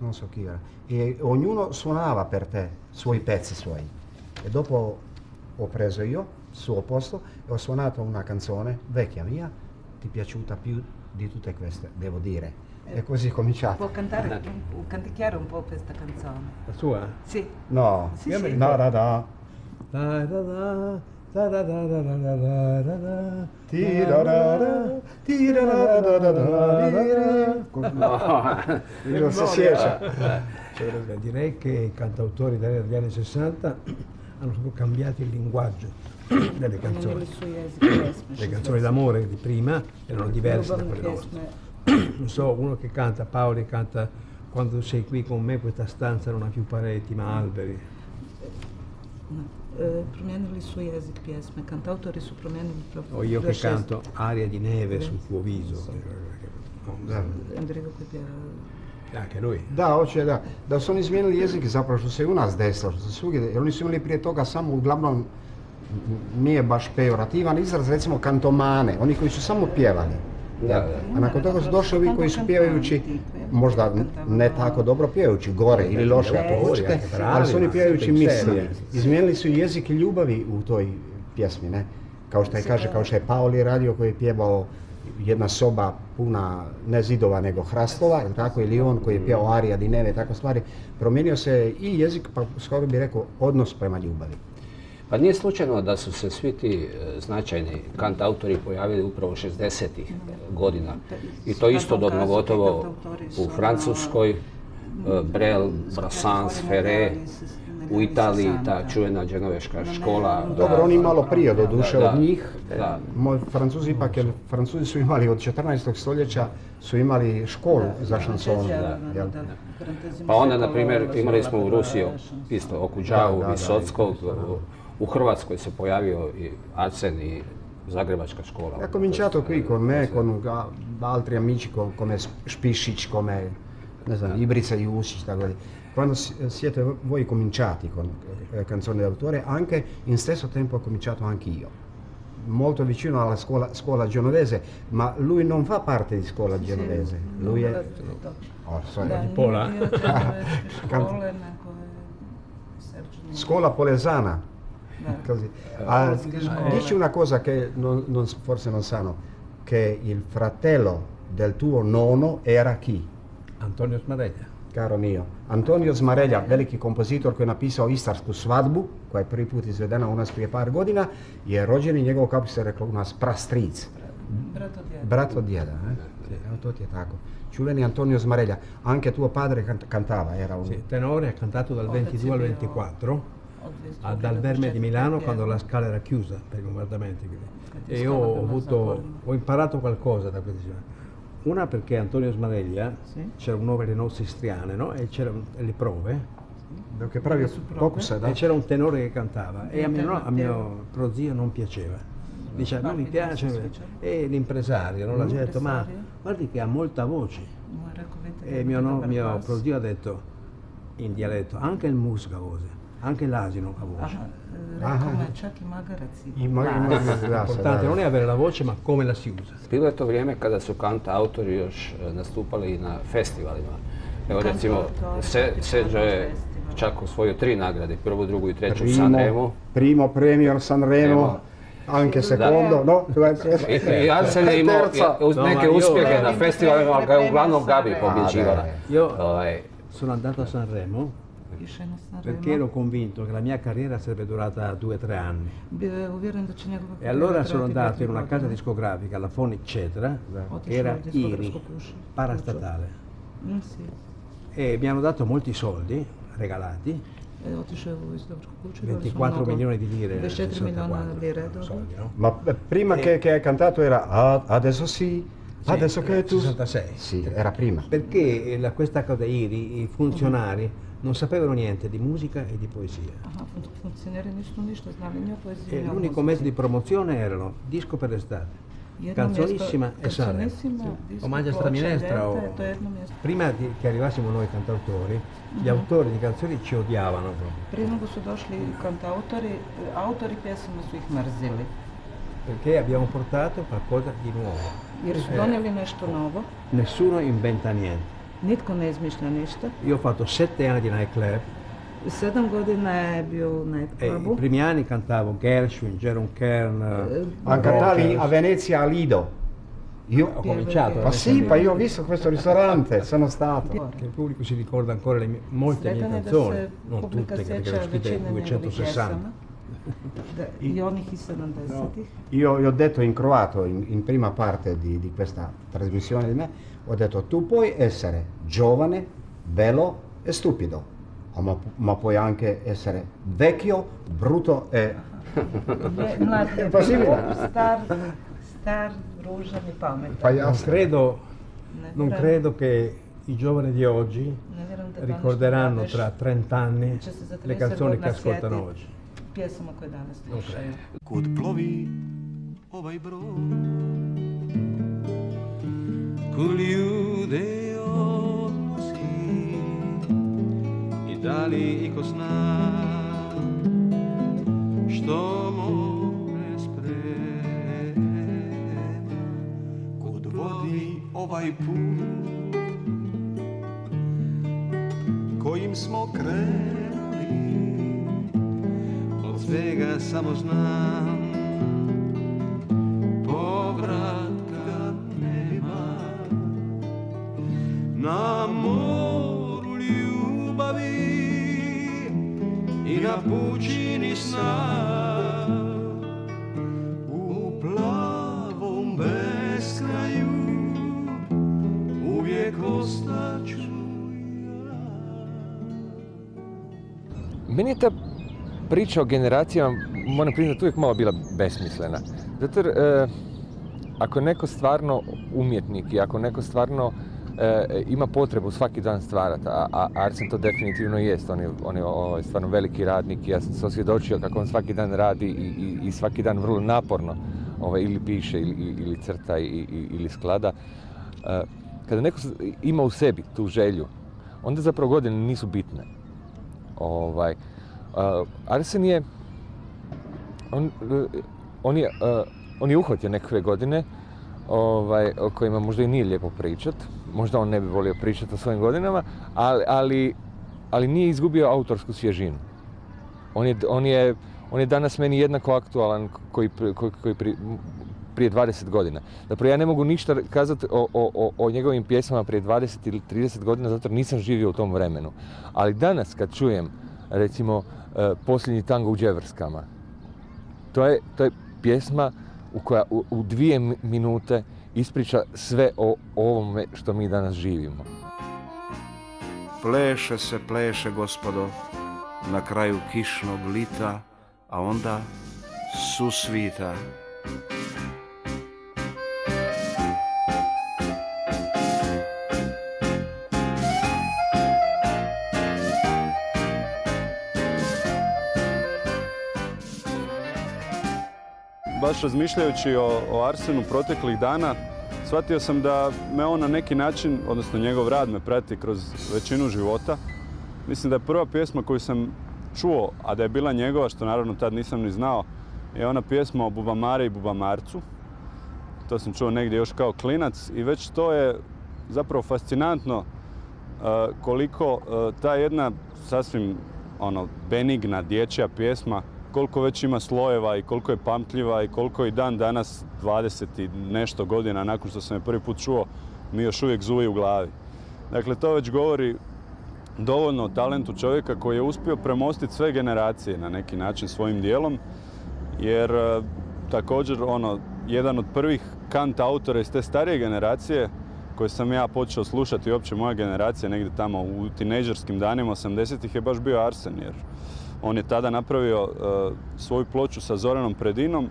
Speaker 2: non so chi era, e ognuno suonava per te, suoi pezzi suoi. E dopo ho preso io il suo posto e ho suonato una canzone vecchia mia, ti è piaciuta più di tutte queste, devo dire. E così cominciate.
Speaker 15: Può cantare, può canticchiare un po' questa canzone.
Speaker 14: La sua?
Speaker 15: Sì.
Speaker 2: No,
Speaker 15: sì,
Speaker 14: sì.
Speaker 15: sì.
Speaker 14: no,
Speaker 2: da da.
Speaker 14: Da da da.
Speaker 2: Non si siecia.
Speaker 14: Direi che i cantautori degli anni 60 hanno proprio cambiato il linguaggio delle canzoni.
Speaker 15: le
Speaker 14: canzoni d'amore di prima erano diverse da quelle nostre. Non so, uno che canta, Paoli canta quando sei qui con me questa stanza non ha più pareti ma alberi.
Speaker 15: E, promijenili su jezik pjesme, kantautori su
Speaker 14: O io che canto aria di neve sul tuo viso. Anche lui.
Speaker 2: Da, hoće da. Da su oni izmijenili jezik zapravo što se i u nas desilo, što se svugdje, jer oni su imali prije toga samo uglavnom nije baš pejorativan izraz, recimo kantomane, oni koji su samo pjevali.
Speaker 5: Da,
Speaker 2: A nakon toga su došli ovi koji su pjevajući, možda ne tako dobro pjevajući, gore ili loše ako hoćete, ali su oni pjevajući mislili. Izmijenili su i jezik ljubavi u toj pjesmi, ne? Kao što je kaže, kao što je Paoli radio koji je pjevao jedna soba puna ne zidova nego hrastova, ili tako, ili on koji je pjevao Arija di Neve, tako stvari. Promijenio se i jezik, pa skoro bi rekao odnos prema ljubavi.
Speaker 5: Pa nije slučajno da su se svi ti e, značajni kantautori pojavili upravo 60-ih godina. I to istodobno gotovo u Francuskoj, e, Brel, Brassens, Ferré, u Italiji ta čuvena dženoveška škola.
Speaker 2: Dobro, oni malo prije do duše od njih.
Speaker 5: Da,
Speaker 2: Moj Francuzi ipak, jer Francuzi su imali od 14. stoljeća su imali školu za šanson. jel?
Speaker 5: Pa onda, na primjer, imali smo u Rusiji isto
Speaker 2: da,
Speaker 5: Visotskog, u- Hrvatskoj se pojavio i Arsen i Zagrebačka škola.
Speaker 2: Ha cominciato qui con me, con altri amici co- come Spiscic, come ne znam, Ibrica Jusic, tako di. Quando si- siete voi cominciati con eh, canzoni d'autore, anche in stesso tempo ho cominciato anche io. Molto vicino alla scuola, scuola genovese, ma lui non fa parte di scuola genovese. Lui è... Oh.
Speaker 15: Da,
Speaker 2: Di Pola.
Speaker 15: je Sergio nije-
Speaker 2: Scuola polesana, Così. Ah, dici una cosa che non, non- forse non sanno, che il fratello del tuo nonno era chi?
Speaker 14: Antonio Smareglia.
Speaker 2: Caro mio. Antonio Smareglia, veliki kompozitor koji je napisao Istarsku svadbu, koja je prvi put izvedena u nas prije par godina, je rođeni njegov, kako se reklo u nas, prastric.
Speaker 15: Brat od djeda.
Speaker 2: Brat od djeda, eh? Evo, to ti je tako. Čuveni Antonio Smareglia, anche tuo padre cant- cantava, era un...
Speaker 14: Sì, tenore ha cantato dal 22 al 24
Speaker 15: Od 22
Speaker 14: a-
Speaker 15: do
Speaker 14: dal Verme di
Speaker 15: 24
Speaker 14: Milano quando la scala era chiusa per i bombardamenti. quindi. E io ho, avuto, ho imparato qualcosa da questi giorni. Una perché Antonio Smareglia,
Speaker 15: Sì.
Speaker 14: c'era un nome le nostre istriane, no? E c'erano le prove.
Speaker 2: Je pravio pokuse, da?
Speaker 14: E c'era un tenore che cantava e a mio, no- a mio prozio non piaceva. Diceva,
Speaker 15: Ma
Speaker 14: non mi piace.
Speaker 15: succede?
Speaker 14: E l'impresario, no? la gente ha detto, ma guardi che ha molta voce. E mio, no- mio prozio ha detto in dialetto, anche il musca voce, anche l'asino ha voce.
Speaker 15: Čak i magarac i
Speaker 2: da.
Speaker 14: non è avere la voce, ma come la si usa.
Speaker 5: Bilo je to vrijeme kada su kanta autori još e, nastupali i na festivalima. Evo recimo, Se, Seđo je čak osvojio tri nagrade, prvu, drugu i treću u
Speaker 2: Primo, premio Sanremo, anche secondo, no?
Speaker 5: I, Arsen je imao
Speaker 2: Terza.
Speaker 5: uz neke uspjehe na festivalima, ali ga je uglavnom Gabi
Speaker 15: Sanremo.
Speaker 5: pobjeđivala.
Speaker 14: Io
Speaker 5: Ovaj,
Speaker 14: sono andato a Sanremo
Speaker 15: Išao je na Sanremo.
Speaker 14: perché ero convinto che la mia carriera sarebbe durata due o tre anni.
Speaker 15: Bio je uvjeren da će njegova
Speaker 14: E allora
Speaker 15: karijera
Speaker 14: sono
Speaker 15: trajati
Speaker 14: andato
Speaker 15: dvije
Speaker 14: in una
Speaker 15: godine.
Speaker 14: casa discografica, la Phonic Cetra,
Speaker 15: Otišao
Speaker 14: era
Speaker 15: u diskografsku
Speaker 14: IRI,
Speaker 15: kuću.
Speaker 14: parastatale.
Speaker 15: Mm, sì.
Speaker 14: E mi hanno dato molti soldi, regalati,
Speaker 15: E, Otišao je u izdavačku kuću. dali su
Speaker 14: 24
Speaker 15: mnogo-
Speaker 14: milioni di lire.
Speaker 15: 24 miliona
Speaker 14: 64,
Speaker 15: lire dobili.
Speaker 14: soldi, no?
Speaker 2: Ma eh, prima che, che hai cantato era "Ah, adesso sì,
Speaker 14: Sì,
Speaker 2: adesso che tu...
Speaker 14: 66.
Speaker 2: Sì, era prima.
Speaker 14: Perché eh, la- questa cosa IRI, i funzionari, non sapevano niente di musica e di poesia.
Speaker 15: Poeziji,
Speaker 14: E l'unico mezzo di promozione erano disco per l'estate, canzonissima e Sanremo. O Mangia Straminestra o... Prima di- che arrivassimo noi cantautori, gli
Speaker 15: Mhm.
Speaker 14: autori di canzoni ci odiavano proprio,
Speaker 15: Prije nego su došli kantautori, e, autori pjesama su ih mrzili.
Speaker 14: perché abbiamo portato qualcosa di nuovo.
Speaker 15: Jer su
Speaker 14: Eh,
Speaker 15: donijeli nešto novo,
Speaker 14: Nessuno inventa niente.
Speaker 15: Nitko ne izmišlja ništa.
Speaker 14: Io ho fatto sette anni di nightclub
Speaker 15: Sedam godina je bio u
Speaker 14: e i
Speaker 15: nightclubu.
Speaker 14: primi anni cantavo Gershwin, Jerome Kern,
Speaker 15: Eh,
Speaker 2: Ma cantavi
Speaker 14: Rockers.
Speaker 2: a Venezia a Lido. Io
Speaker 14: Ho cominciato.
Speaker 2: Ma sì, ma io ho visto questo ristorante, sono stato.
Speaker 14: Che il pubblico si ricorda ancora le mie- molte mie canzoni, non tutte, perché le ho scritte
Speaker 15: većine njegovih
Speaker 14: 260.
Speaker 15: pjesama. Da, I onih i 70-ih.
Speaker 2: Io gli ho detto in croato, in, in prima parte di, di questa trasmissione di me, ho detto tu puoi essere giovane, bello e stupido, ma, ma puoi anche essere vecchio, brutto e...
Speaker 15: Mlad
Speaker 2: possibile?
Speaker 15: star, star, ružan i pametan.
Speaker 14: Non credo, non credo che i giovani di oggi ricorderanno tra 30 anni
Speaker 15: za
Speaker 14: le
Speaker 15: 30
Speaker 14: canzoni che ascoltano oggi.
Speaker 15: Pjesama koje danas
Speaker 14: Non
Speaker 15: slušaju.
Speaker 9: Kud plovi ovaj brod Kud ljude odnosi I da li iko zna Što more sprema? Kud vodi ovaj put Kojim smo krenuli Od svega samo znam na sna u plavom beskraju uvijek ostaću
Speaker 16: Meni je ta priča o generacijama, moram priznati, uvijek malo bila besmislena. Zato jer, e, ako neko stvarno umjetnik i ako neko stvarno ima potrebu svaki dan stvarati, a, Arsen to definitivno jest, on je, on je ovaj, stvarno veliki radnik ja sam se osvjedočio kako on svaki dan radi i, i, i svaki dan vrlo naporno ovaj, ili piše ili, ili crta ili sklada. E, kada neko ima u sebi tu želju, onda zapravo godine nisu bitne. Ovaj, uh, Arsen je, on, on je, on je uhvatio nekakve godine ovaj, o kojima možda i nije lijepo pričat, možda on ne bi volio pričati o svojim godinama, ali, ali, ali nije izgubio autorsku svježinu. On je, on je, on je danas meni jednako aktualan koji, koji, koji prije 20 godina. Zapravo ja ne mogu ništa kazati o, o, o njegovim pjesmama prije 20 ili 30 godina zato nisam živio u tom vremenu. Ali danas kad čujem recimo e, posljednji tango u Dževrskama, to je, to je pjesma u koja u, u dvije minute ispriča sve o ovome što mi danas živimo.
Speaker 17: Pleše se, pleše, gospodo, na kraju kišnog lita, a onda susvita.
Speaker 18: Razmišljajući o, Arsenu proteklih dana, shvatio sam da me on na neki način, odnosno njegov rad me prati kroz većinu života. Mislim da je prva pjesma koju sam čuo, a da je bila njegova, što naravno tad nisam ni znao, je ona pjesma o Bubamare i Bubamarcu. To sam čuo negdje još kao klinac i već to je zapravo fascinantno uh, koliko uh, ta jedna sasvim ono benigna dječja pjesma koliko već ima slojeva i koliko je pamtljiva i koliko i dan danas 20 i nešto godina nakon što sam je prvi put čuo mi još uvijek zuji u glavi. Dakle, to već govori dovoljno o talentu čovjeka koji je uspio premostiti sve generacije na neki način svojim dijelom, jer e, također ono, jedan od prvih kant autora iz te starije generacije koje sam ja počeo slušati uopće moja generacija negdje tamo u tinejdžerskim danima 80-ih je baš bio Arsen jer on je tada napravio e, svoju ploču sa Zoranom Predinom,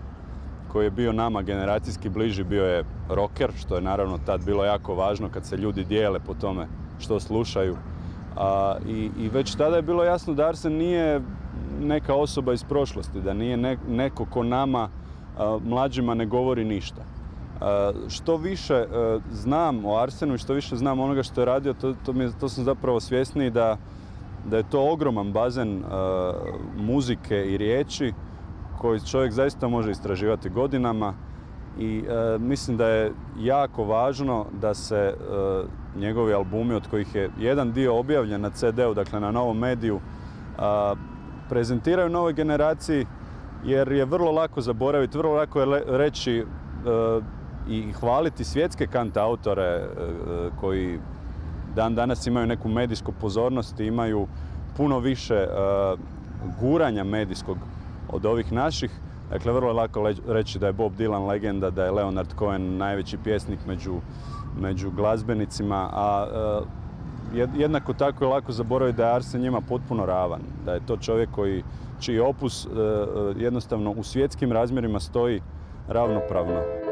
Speaker 18: koji je bio nama generacijski bliži, bio je rocker, što je naravno tad bilo jako važno kad se ljudi dijele po tome što slušaju. i, već tada je bilo jasno da Arsen nije neka osoba iz prošlosti, da nije neko ko nama mlađima ne govori ništa. što više e, znam o Arsenu i što više znam onoga što je radio, to sam zapravo svjesniji da da je to ogroman bazen uh, muzike i riječi koji čovjek zaista može istraživati godinama i uh, mislim da je jako važno da se uh, njegovi albumi od kojih je jedan dio objavljen na CD-u, dakle na novom mediju, prezentiraju novoj generaciji jer je vrlo lako zaboraviti, vrlo lako je reći i hvaliti svjetske kant autore koji dan danas imaju neku medijsku pozornost i imaju puno više e, guranja medijskog od ovih naših. Dakle, vrlo je lako reći da je Bob Dylan legenda, da je Leonard Cohen najveći pjesnik među, među glazbenicima, a e, jednako tako je lako zaboraviti da je Arsen njima potpuno ravan, da je to čovjek koji, čiji opus e, jednostavno u svjetskim razmjerima stoji ravnopravno.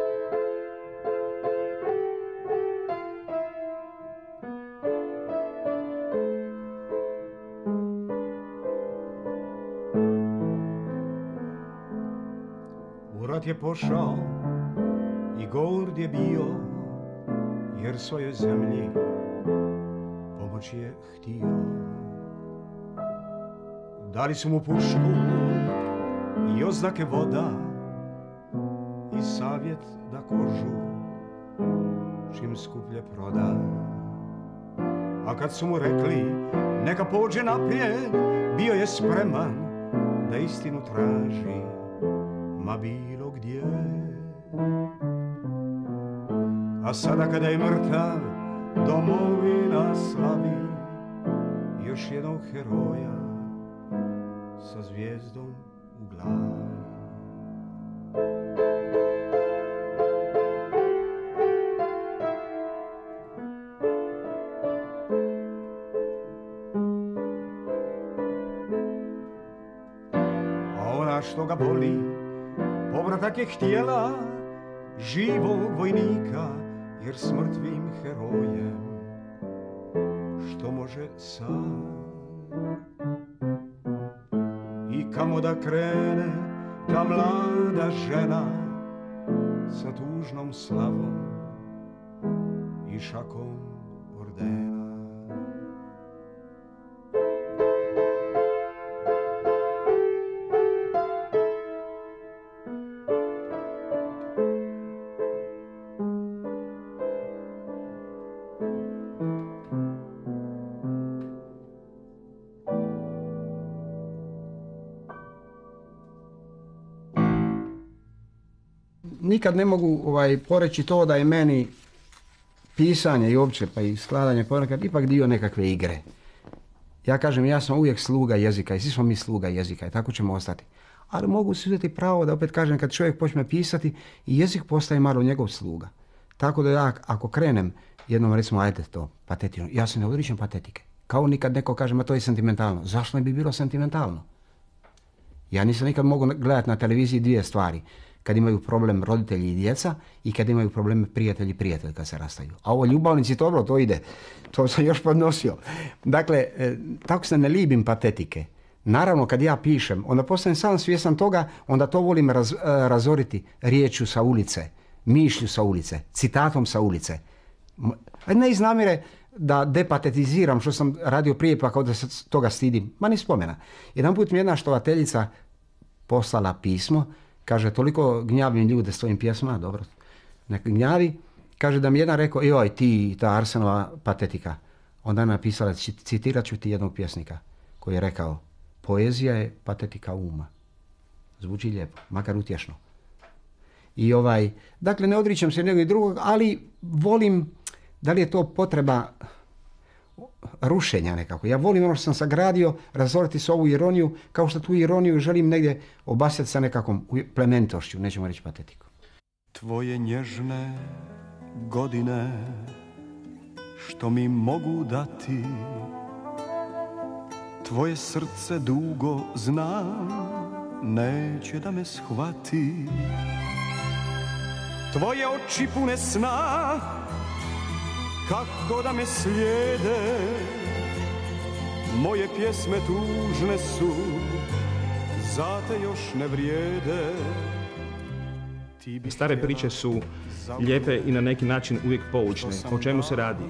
Speaker 2: Je pošao i gord je bio, jer svojoj zemlji pomoć je htio. Dali su mu pušku i oznake voda i savjet da kožu čim skuplje proda. A kad su mu rekli neka pođe naprijed, bio je spreman da istinu traži, ma bilo gdje. A sada kada je mrtav domovina slavi Još jednog heroja sa zvijezdom u glavi. Što ga boli tak je htjela živog vojnika, jer s mrtvim herojem što može sam. I kamo da krene ta mlada žena sa tužnom slavom i šakom ordena. Nikad ne mogu ovaj, poreći to da je meni pisanje i uopće pa i skladanje ponekad ipak dio nekakve igre. Ja kažem, ja sam uvijek sluga jezika i svi smo mi sluga jezika i tako ćemo ostati. Ali mogu si uzeti pravo da opet kažem kad čovjek počne pisati i jezik postaje malo njegov sluga. Tako da ja ako krenem jednom recimo ajde to patetično, ja se ne odričem patetike. Kao nikad neko kaže, ma to je sentimentalno. Zašto ne bi bilo sentimentalno? Ja nisam nikad mogu gledati na televiziji dvije stvari. Kad imaju problem roditelji i djeca i kad imaju probleme prijatelji i prijatelj kad se rastaju. A ovo ljubavnici, dobro, to ide. To sam još podnosio. Dakle, e, tako se ne libim patetike. Naravno, kad ja pišem, onda postajem sam svjestan toga, onda to volim e, razoriti riječju sa ulice, mišlju sa ulice, citatom sa ulice. Ne iz namjere da depatetiziram što sam radio prije pa kao da se toga stidim. Ma ni spomena. Jedan put mi jedna štovateljica poslala pismo, kaže toliko gnjavim ljude s tvojim pjesmama, dobro, nek gnjavi, kaže da mi jedan rekao, joj ti, ta Arsenova patetika. Onda je napisala, citirat ću ti jednog pjesnika koji je rekao, poezija je patetika uma. Zvuči lijepo, makar utješno. I ovaj, dakle ne odričem se nego i drugog, ali volim da li je to potreba rušenja nekako. Ja volim ono što sam sagradio, razoriti s ovu ironiju, kao što tu ironiju želim negdje obasjati sa nekakvom plementošću, nećemo reći patetiku.
Speaker 9: Tvoje nježne godine što mi mogu dati Tvoje srce dugo znam neće da me shvati Tvoje oči pune sna kako da me slijede Moje pjesme tužne su Zate još ne vrijede
Speaker 19: Stare priče su lijepe i na neki način uvijek poučne. O čemu se radi?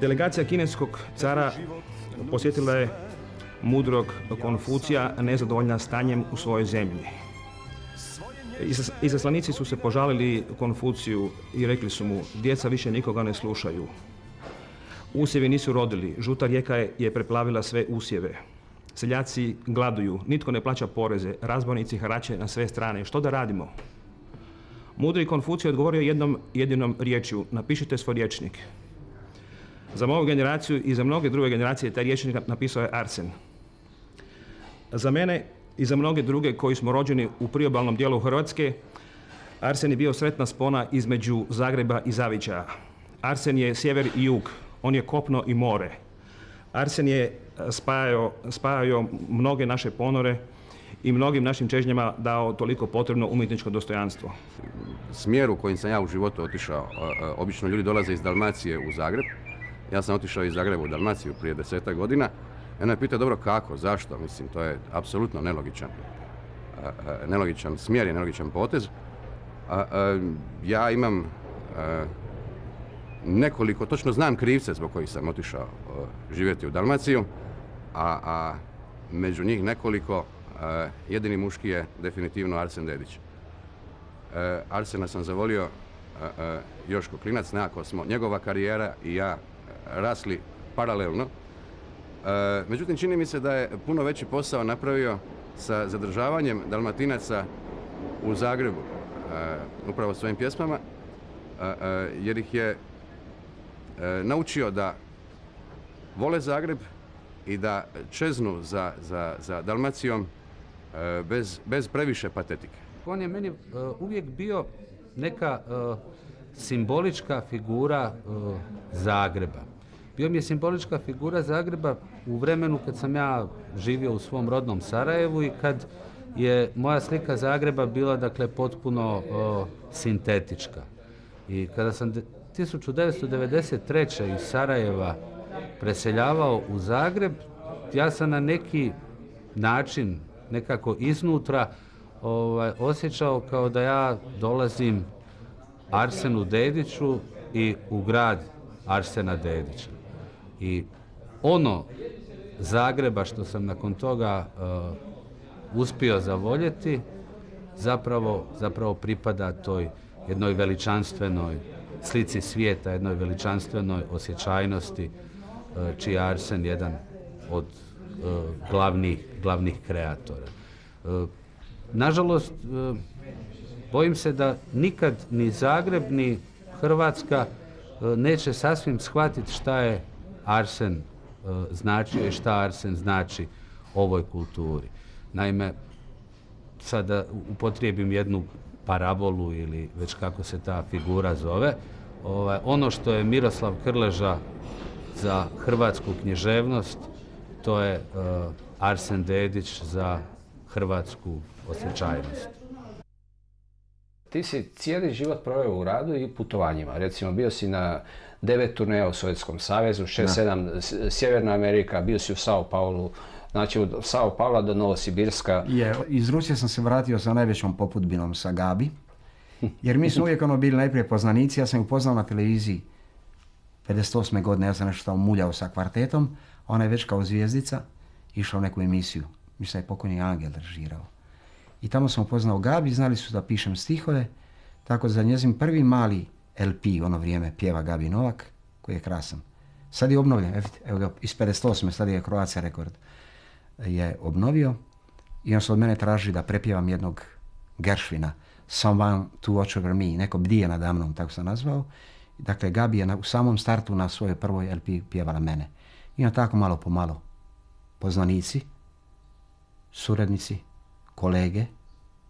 Speaker 19: Delegacija kineskog cara posjetila je mudrog Konfucija nezadovoljna stanjem u svojoj zemlji. Izaslanici su se požalili Konfuciju i rekli su mu, djeca više nikoga ne slušaju. Usjevi nisu rodili, žuta rijeka je preplavila sve usjeve. Seljaci gladuju, nitko ne plaća poreze, razbojnici harače na sve strane. Što da radimo? Mudri Konfucij odgovorio jednom jedinom riječju, napišite svoj riječnik. Za moju generaciju i za mnoge druge generacije taj riječnik napisao je Arsen. Za mene i za mnoge druge koji smo rođeni u priobalnom dijelu Hrvatske, Arsen je bio sretna spona između Zagreba i Zavića. Arsen je sjever i jug, on je kopno i more. Arsen je e, spajao, spajao mnoge naše ponore i mnogim našim čežnjama dao toliko potrebno umjetničko dostojanstvo.
Speaker 6: Smjer u kojim sam ja u životu otišao, e, e, obično ljudi dolaze iz Dalmacije u Zagreb. Ja sam otišao iz Zagreba u Dalmaciju prije deseta godina ona je pitao, dobro kako, zašto? Mislim, to je apsolutno nelogičan, nelogičan smjer i nelogičan potez. Ja imam nekoliko, točno znam krivce zbog kojih sam otišao živjeti u Dalmaciju, a, među njih nekoliko jedini muški je definitivno Arsen Dedić. Arsena sam zavolio Joško Klinac, nekako smo njegova karijera i ja rasli paralelno E, međutim, čini mi se da je puno veći posao napravio sa zadržavanjem Dalmatinaca u Zagrebu, e, upravo svojim pjesmama, e, jer ih je naučio da vole Zagreb i da čeznu za, za, za Dalmacijom bez, bez previše patetike.
Speaker 20: On je meni uvijek bio neka simbolička figura Zagreba. Bio mi je simbolička figura Zagreba u vremenu kad sam ja živio u svom rodnom Sarajevu i kad je moja slika Zagreba bila dakle potpuno sintetička. I kada sam 1993. iz Sarajeva preseljavao u Zagreb, ja sam na neki način, nekako iznutra, ovaj, osjećao kao da ja dolazim Arsenu Dediću i u grad Arsena Dedića. I ono Zagreba što sam nakon toga uh, uspio zavoljeti, zapravo, zapravo pripada toj jednoj veličanstvenoj slici svijeta, jednoj veličanstvenoj osjećajnosti, uh, čiji je Arsen jedan od uh, glavnih, glavnih kreatora. Nažalost, bojim se da nikad ni Zagreb ni Hrvatska e, neće sasvim shvatiti šta je Arsen e, značio i šta Arsen znači ovoj kulturi. Naime, sada upotrijebim jednu parabolu ili već kako se ta figura zove, ovaj, ono što je Miroslav Krleža za hrvatsku književnost, to je uh, Arsen Dedić za hrvatsku osjećajnost.
Speaker 5: Ti si cijeli život proveo u radu i putovanjima. Recimo, bio si na devet turneja u Sovjetskom savezu, šest, sedam Sjeverna Amerika, bio si u Sao Paulu, znači od Sao Paula do Novosibirska.
Speaker 2: Je, iz Rusije sam se vratio sa najvećom poputbinom sa Gabi, jer mi smo uvijek ono bili najprije poznanici, ja sam ju upoznao na televiziji 58. godine, ja sam nešto muljao sa kvartetom, ona je već kao zvijezdica išla u neku emisiju. Mislim da je pokojni Angel režirao. I tamo sam upoznao Gabi, znali su da pišem stihove, tako za njezin prvi mali LP ono vrijeme pjeva Gabi Novak, koji je krasan. Sad je obnovljen, evo ga, iz 58. sad je Croatia rekord je obnovio i on se od mene traži da prepjevam jednog Gershvina, Someone to watch over me, neko bdije nada mnom, tako sam nazvao. Dakle, Gabi je na, u samom startu na svojoj prvoj LP pjevala mene. I on tako malo po malo poznanici, suradnici, kolege,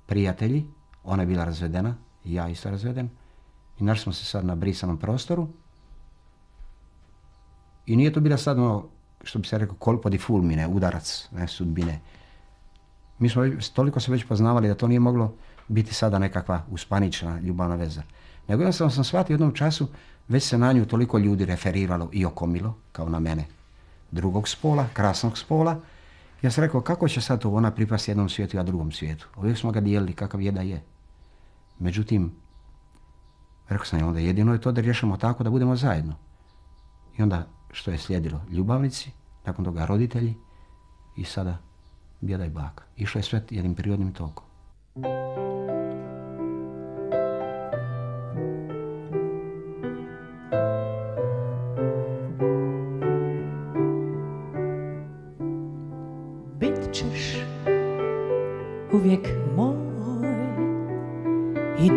Speaker 2: prijatelji, ona je bila razvedena, ja isto razveden, i našli smo se sad na brisanom prostoru. I nije to bila sad ono, što bi se rekao, kolpo di fulmine, udarac ne, sudbine. Mi smo toliko se već poznavali da to nije moglo biti sada nekakva uspanična ljubavna veza. Nego jednostavno sam shvatio u jednom času, već se na nju toliko ljudi referiralo i okomilo, kao na mene, drugog spola, krasnog spola. Ja sam rekao, kako će sad to ona pripasti jednom svijetu, a drugom svijetu? Uvijek smo ga dijelili kakav je da je. Međutim, rekao sam onda jedino je to da rješamo tako da budemo zajedno. I onda što je slijedilo? Ljubavnici, nakon toga roditelji i sada bjeda i baka. Išlo je sve jednim prirodnim tokom.
Speaker 21: Bit ćeš uvijek moj i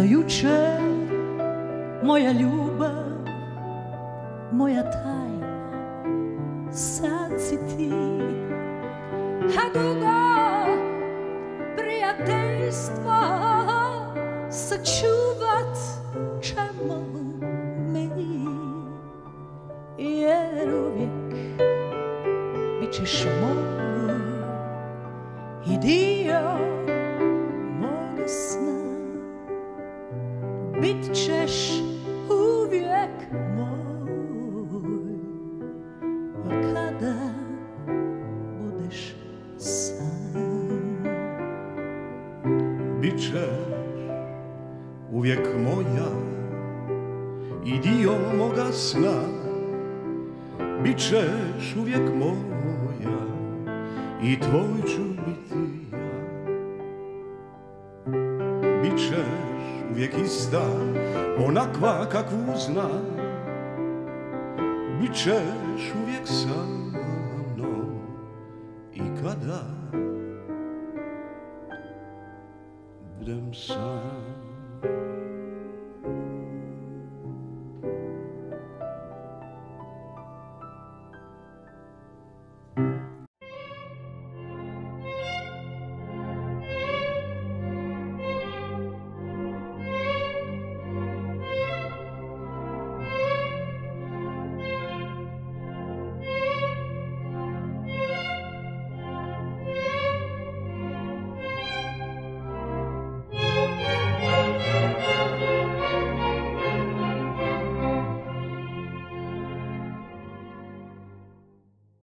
Speaker 21: Sve do jučer moja ljubav, moja tajna Sad si ti. A dugo prijateljstvo Sačuvat ćemo mi Jer uvijek bit ćeš moj i dio
Speaker 9: i tvoj ću biti ja. Bit ćeš uvijek ista, onakva kakvu znam. Bit ćeš uvijek sa mnom i kada budem sam.